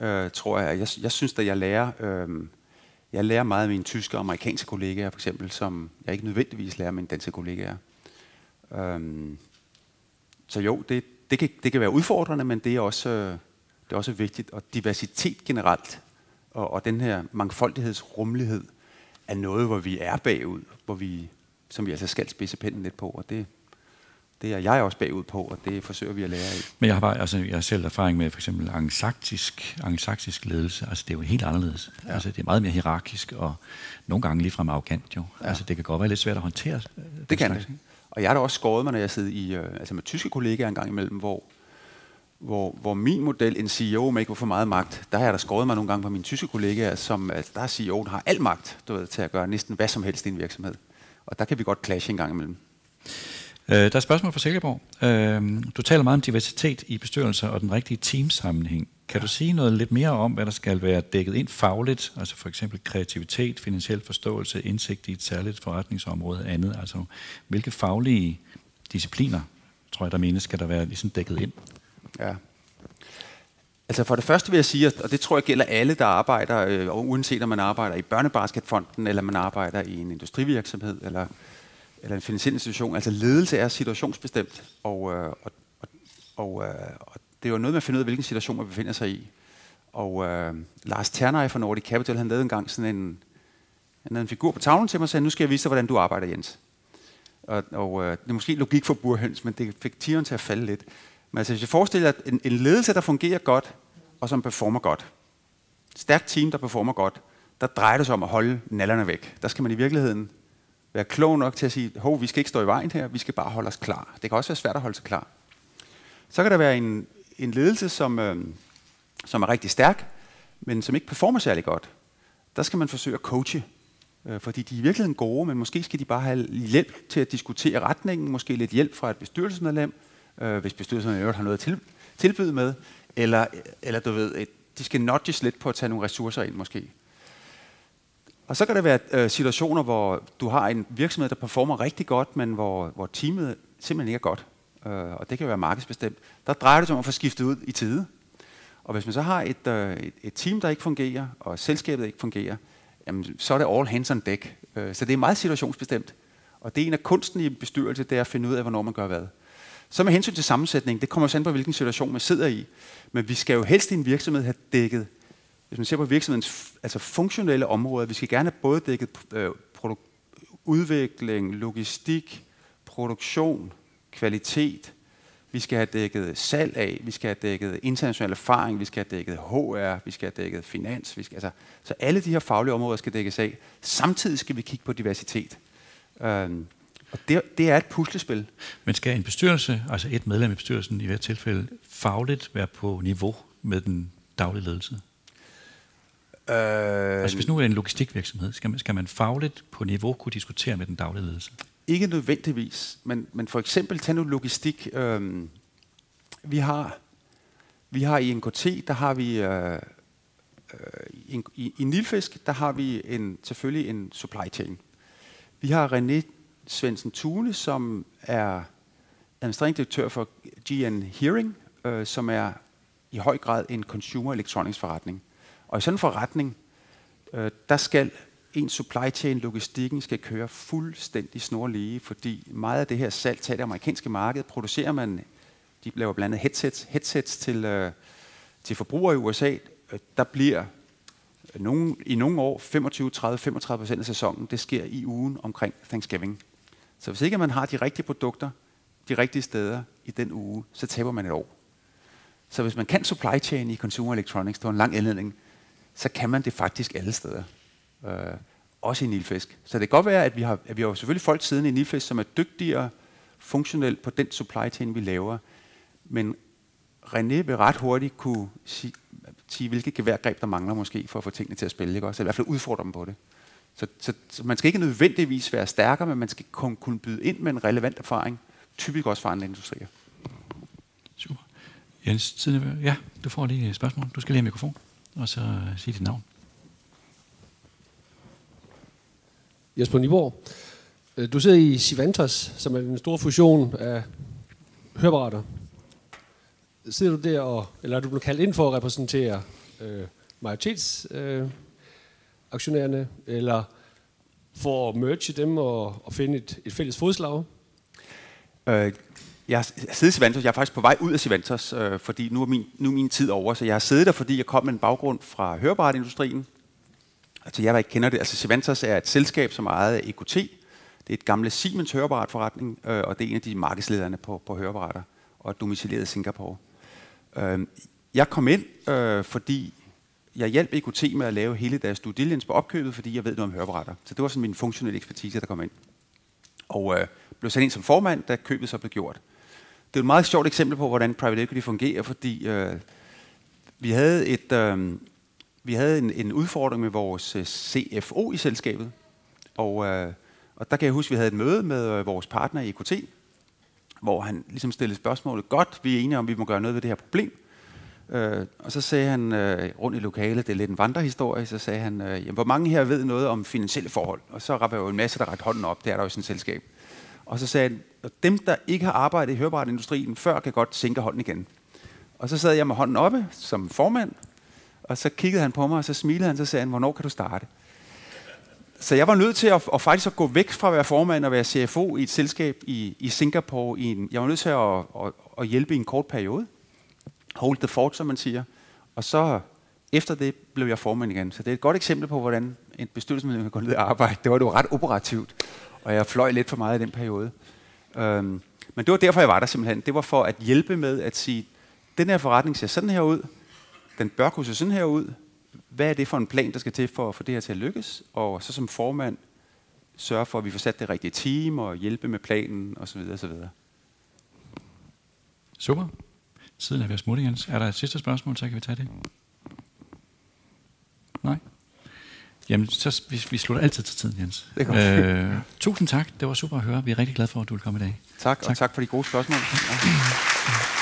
øh, tror jeg. jeg. Jeg synes, at jeg lærer, øh, jeg lærer meget af mine tyske og amerikanske kollegaer, for eksempel, som jeg ikke nødvendigvis lærer af mine danske kollegaer. Øh, så jo, det, det, kan, det kan være udfordrende, men det er også, øh, det er også vigtigt. Og diversitet generelt, og, og den her mangfoldighedsrummelighed, er noget, hvor vi er bagud, hvor vi, som vi altså skal spidse pinden lidt på, og det, det er jeg også bagud på, og det forsøger vi at lære af. Men jeg har, bare, altså, jeg har selv erfaring med for eksempel angelsaktisk, angelsaktisk ledelse. Altså, det er jo helt anderledes. Ja. Altså, det er meget mere hierarkisk, og nogle gange ligefrem arrogant jo. Ja. Altså, det kan godt være lidt svært at håndtere. øh, Det kan slags, det. Og jeg har da også skåret mig, når jeg sidder i, øh, altså med tyske kollegaer en gang imellem, hvor, hvor, hvor min model, en CEO med ikke var for meget magt, der har jeg da skåret mig nogle gange på mine tyske kollegaer, som altså, der er CEO'en har al magt du ved, til at gøre næsten hvad som helst i en virksomhed. Og der kan vi godt clashe en gang imellem. Øh, der er et spørgsmål fra Silkeborg. Øh, du taler meget om diversitet i bestyrelser og den rigtige teamsammenhæng. Kan du sige noget lidt mere om, hvad der skal være dækket ind fagligt, altså for eksempel kreativitet, finansiel forståelse, indsigt i et særligt forretningsområde og andet? Altså hvilke faglige discipliner, tror jeg, der menes, skal der være ligesom dækket ind? Ja. Altså for det første vil jeg sige, og det tror jeg gælder alle, der arbejder, øh, uanset om man arbejder i Børnebasketfonden, eller man arbejder i en industrivirksomhed, eller, eller en finansiel institution. Altså ledelse er situationsbestemt, og, øh, og, og, og, øh, og det er jo noget med at finde ud af, hvilken situation man befinder sig i. Og øh, Lars Ternay fra Nordic Capital, han lavede engang sådan en, han havde en figur på tavlen til mig og sagde, nu skal jeg vise dig, hvordan du arbejder, Jens. Og, og øh, det er måske logik for burhøns, men det fik tieren til at falde lidt. Men altså, hvis jeg forestiller at en, en ledelse, der fungerer godt, og som performer godt, stærkt team, der performer godt, der drejer det sig om at holde nallerne væk. Der skal man i virkeligheden være klog nok til at sige, hov, vi skal ikke stå i vejen her, vi skal bare holde os klar. Det kan også være svært at holde sig klar. Så kan der være en, en ledelse, som, øh, som er rigtig stærk, men som ikke performer særlig godt. Der skal man forsøge at coache, øh, fordi de er i virkeligheden gode, men måske skal de bare have hjælp til at diskutere retningen, måske lidt hjælp fra et bestyrelsesmedlem, øh, hvis bestyrelsen i øvrigt har noget at til, tilbyde med, eller, eller du ved, et, de skal nudges lidt på at tage nogle ressourcer ind måske. Og så kan der være øh, situationer, hvor du har en virksomhed, der performer rigtig godt, men hvor, hvor teamet simpelthen ikke er godt. Øh, og det kan være markedsbestemt. Der drejer det sig om at få skiftet ud i tide. Og hvis man så har et, øh, et, et team, der ikke fungerer, og selskabet ikke fungerer, jamen, så er det all hands on deck. Øh, så det er meget situationsbestemt. Og det er en af kunsten i bestyrelse, det er at finde ud af, hvornår man gør hvad. Så med hensyn til sammensætning, det kommer også an på, hvilken situation man sidder i. Men vi skal jo helst i en virksomhed have dækket, hvis man ser på virksomhedens altså funktionelle områder, vi skal gerne have både dækket øh, udvikling, logistik, produktion, kvalitet. Vi skal have dækket salg af, vi skal have dækket international erfaring, vi skal have dækket HR, vi skal have dækket finans. Vi skal, altså, så alle de her faglige områder skal dækkes af. Samtidig skal vi kigge på diversitet. Øhm, og det, det er et puslespil. Men skal en bestyrelse, altså et medlem i bestyrelsen i hvert tilfælde, fagligt være på niveau med den daglige ledelse? Øh, Altså hvis nu er en logistikvirksomhed, skal man, skal man fagligt på niveau kunne diskutere med den daglige ledelse? Ikke nødvendigvis, men, men for eksempel tag nu logistik. Øhm, vi har vi har i NKT, der har vi øh, øh, i, i, i Nilfisk, der har vi en, selvfølgelig en supply chain. Vi har René Svendsen Thune, som er administrerende direktør for GN Hearing, øh, som er i høj grad en consumer electronics forretning. Og i sådan en forretning, øh, der skal en supply chain, logistikken, skal køre fuldstændig snorlige, fordi meget af det her salg til det amerikanske marked producerer man, de laver blandt andet headsets, headsets til, øh, til forbrugere i USA. Øh, Der bliver nogen, i nogle år 25, 30, 35 procent af sæsonen, det sker i ugen omkring Thanksgiving. Så hvis ikke man har de rigtige produkter, de rigtige steder i den uge, så taber man et år. Så hvis man kan supply chain i consumer electronics, det var en lang indledning, så kan man det faktisk alle steder. Øh, også i Nilfisk. Så det kan godt være, at vi har, at vi har selvfølgelig folk siden i Nilfisk, som er dygtigere funktionelt på den supply chain, vi laver. Men René vil ret hurtigt kunne sige, sige hvilke geværgreb, der mangler måske, for at få tingene til at spille. Ikke? Også, eller i hvert fald udfordre dem på det. Så, så, så man skal ikke nødvendigvis være stærkere, men man skal kun, kunne byde ind med en relevant erfaring, typisk også fra andre industrier. Super. Jens, tiden ja, du får lige et spørgsmål. Du skal lige have mikrofon, og så øh, sige dit navn. Jesper Niborg. Øh, Du sidder i Sivantos, som er den store fusion af høreapparater. Sidder du der, og, eller er du blevet kaldt ind for at repræsentere øh, majoritetsaktionærerne, øh, aktionærerne, eller for at merge dem og, og finde et, et fælles fodslag? Øh, jeg har siddet i Sivantos. Jeg er faktisk på vej ud af Sivantos, øh, fordi nu er, min, nu er min tid over. Så jeg har siddet der, fordi jeg kom med en baggrund fra høreapparatindustrien. Altså jeg der ikke kender det. Altså Sivantos er et selskab, som er ejet af EQT. Det er et gamle Siemens høreapparatforretning, øh, og det er en af de markedslederne på, på høreapparater, og domicileret i Singapore. Øh, jeg kom ind, øh, fordi jeg hjalp EKT med at lave hele deres due diligence på opkøbet, fordi jeg ved noget om høreapparater. Så det var sådan min funktionelle ekspertise, der kom ind. Og øh, blev sat ind som formand, da købet så blev gjort. Det er et meget sjovt eksempel på, hvordan private equity fungerer, fordi øh, vi havde, et, øh, vi havde en, en udfordring med vores øh, CFO i selskabet, og, øh, og der kan jeg huske, at vi havde et møde med øh, vores partner i EKT, hvor han ligesom stillede spørgsmålet, godt, vi er enige om, at vi må gøre noget ved det her problem. Øh, og så sagde han øh, rundt i lokalet, det er lidt en vandrehistorie, så sagde han, øh, jamen, hvor mange her ved noget om finansielle forhold? Og så var jo en masse, der ret hånden op, det er der jo i sådan et selskab. Og så sagde han, dem, der ikke har arbejdet i høreapparatindustrien før, kan godt sænke hånden igen. Og så sad jeg med hånden oppe som formand, og så kiggede han på mig, og så smilede han, så sagde han, hvornår kan du starte? Så jeg var nødt til at, at faktisk at gå væk fra at være formand og være CFO i et selskab i, i Singapore. I en, jeg var nødt til at, at, at hjælpe i en kort periode. Hold the fort, som man siger. Og så efter det blev jeg formand igen. Så det er et godt eksempel på, hvordan en bestyrelsesmedlem kan gå ned og arbejde. Det var jo ret operativt, og jeg fløj lidt for meget i den periode. Øhm, men det var derfor, jeg var der simpelthen. Det var for at hjælpe med at sige, den her forretning ser sådan her ud, den bør kunne se sådan her ud, hvad er det for en plan, der skal til for at få det her til at lykkes? Og så som formand sørge for, at vi får sat det rigtige team og hjælpe med planen osv. osv. Super. Tiden er ved at smutte, Jens. Er der et sidste spørgsmål, så kan vi tage det. Nej? Jamen, så vi, vi slutter altid til tiden, Jens. Det er øh, tusind tak. Det var super at høre. Vi er rigtig glade for, at du vil komme i dag. Tak, tak. og tak for de gode spørgsmål. Ja. <clears throat>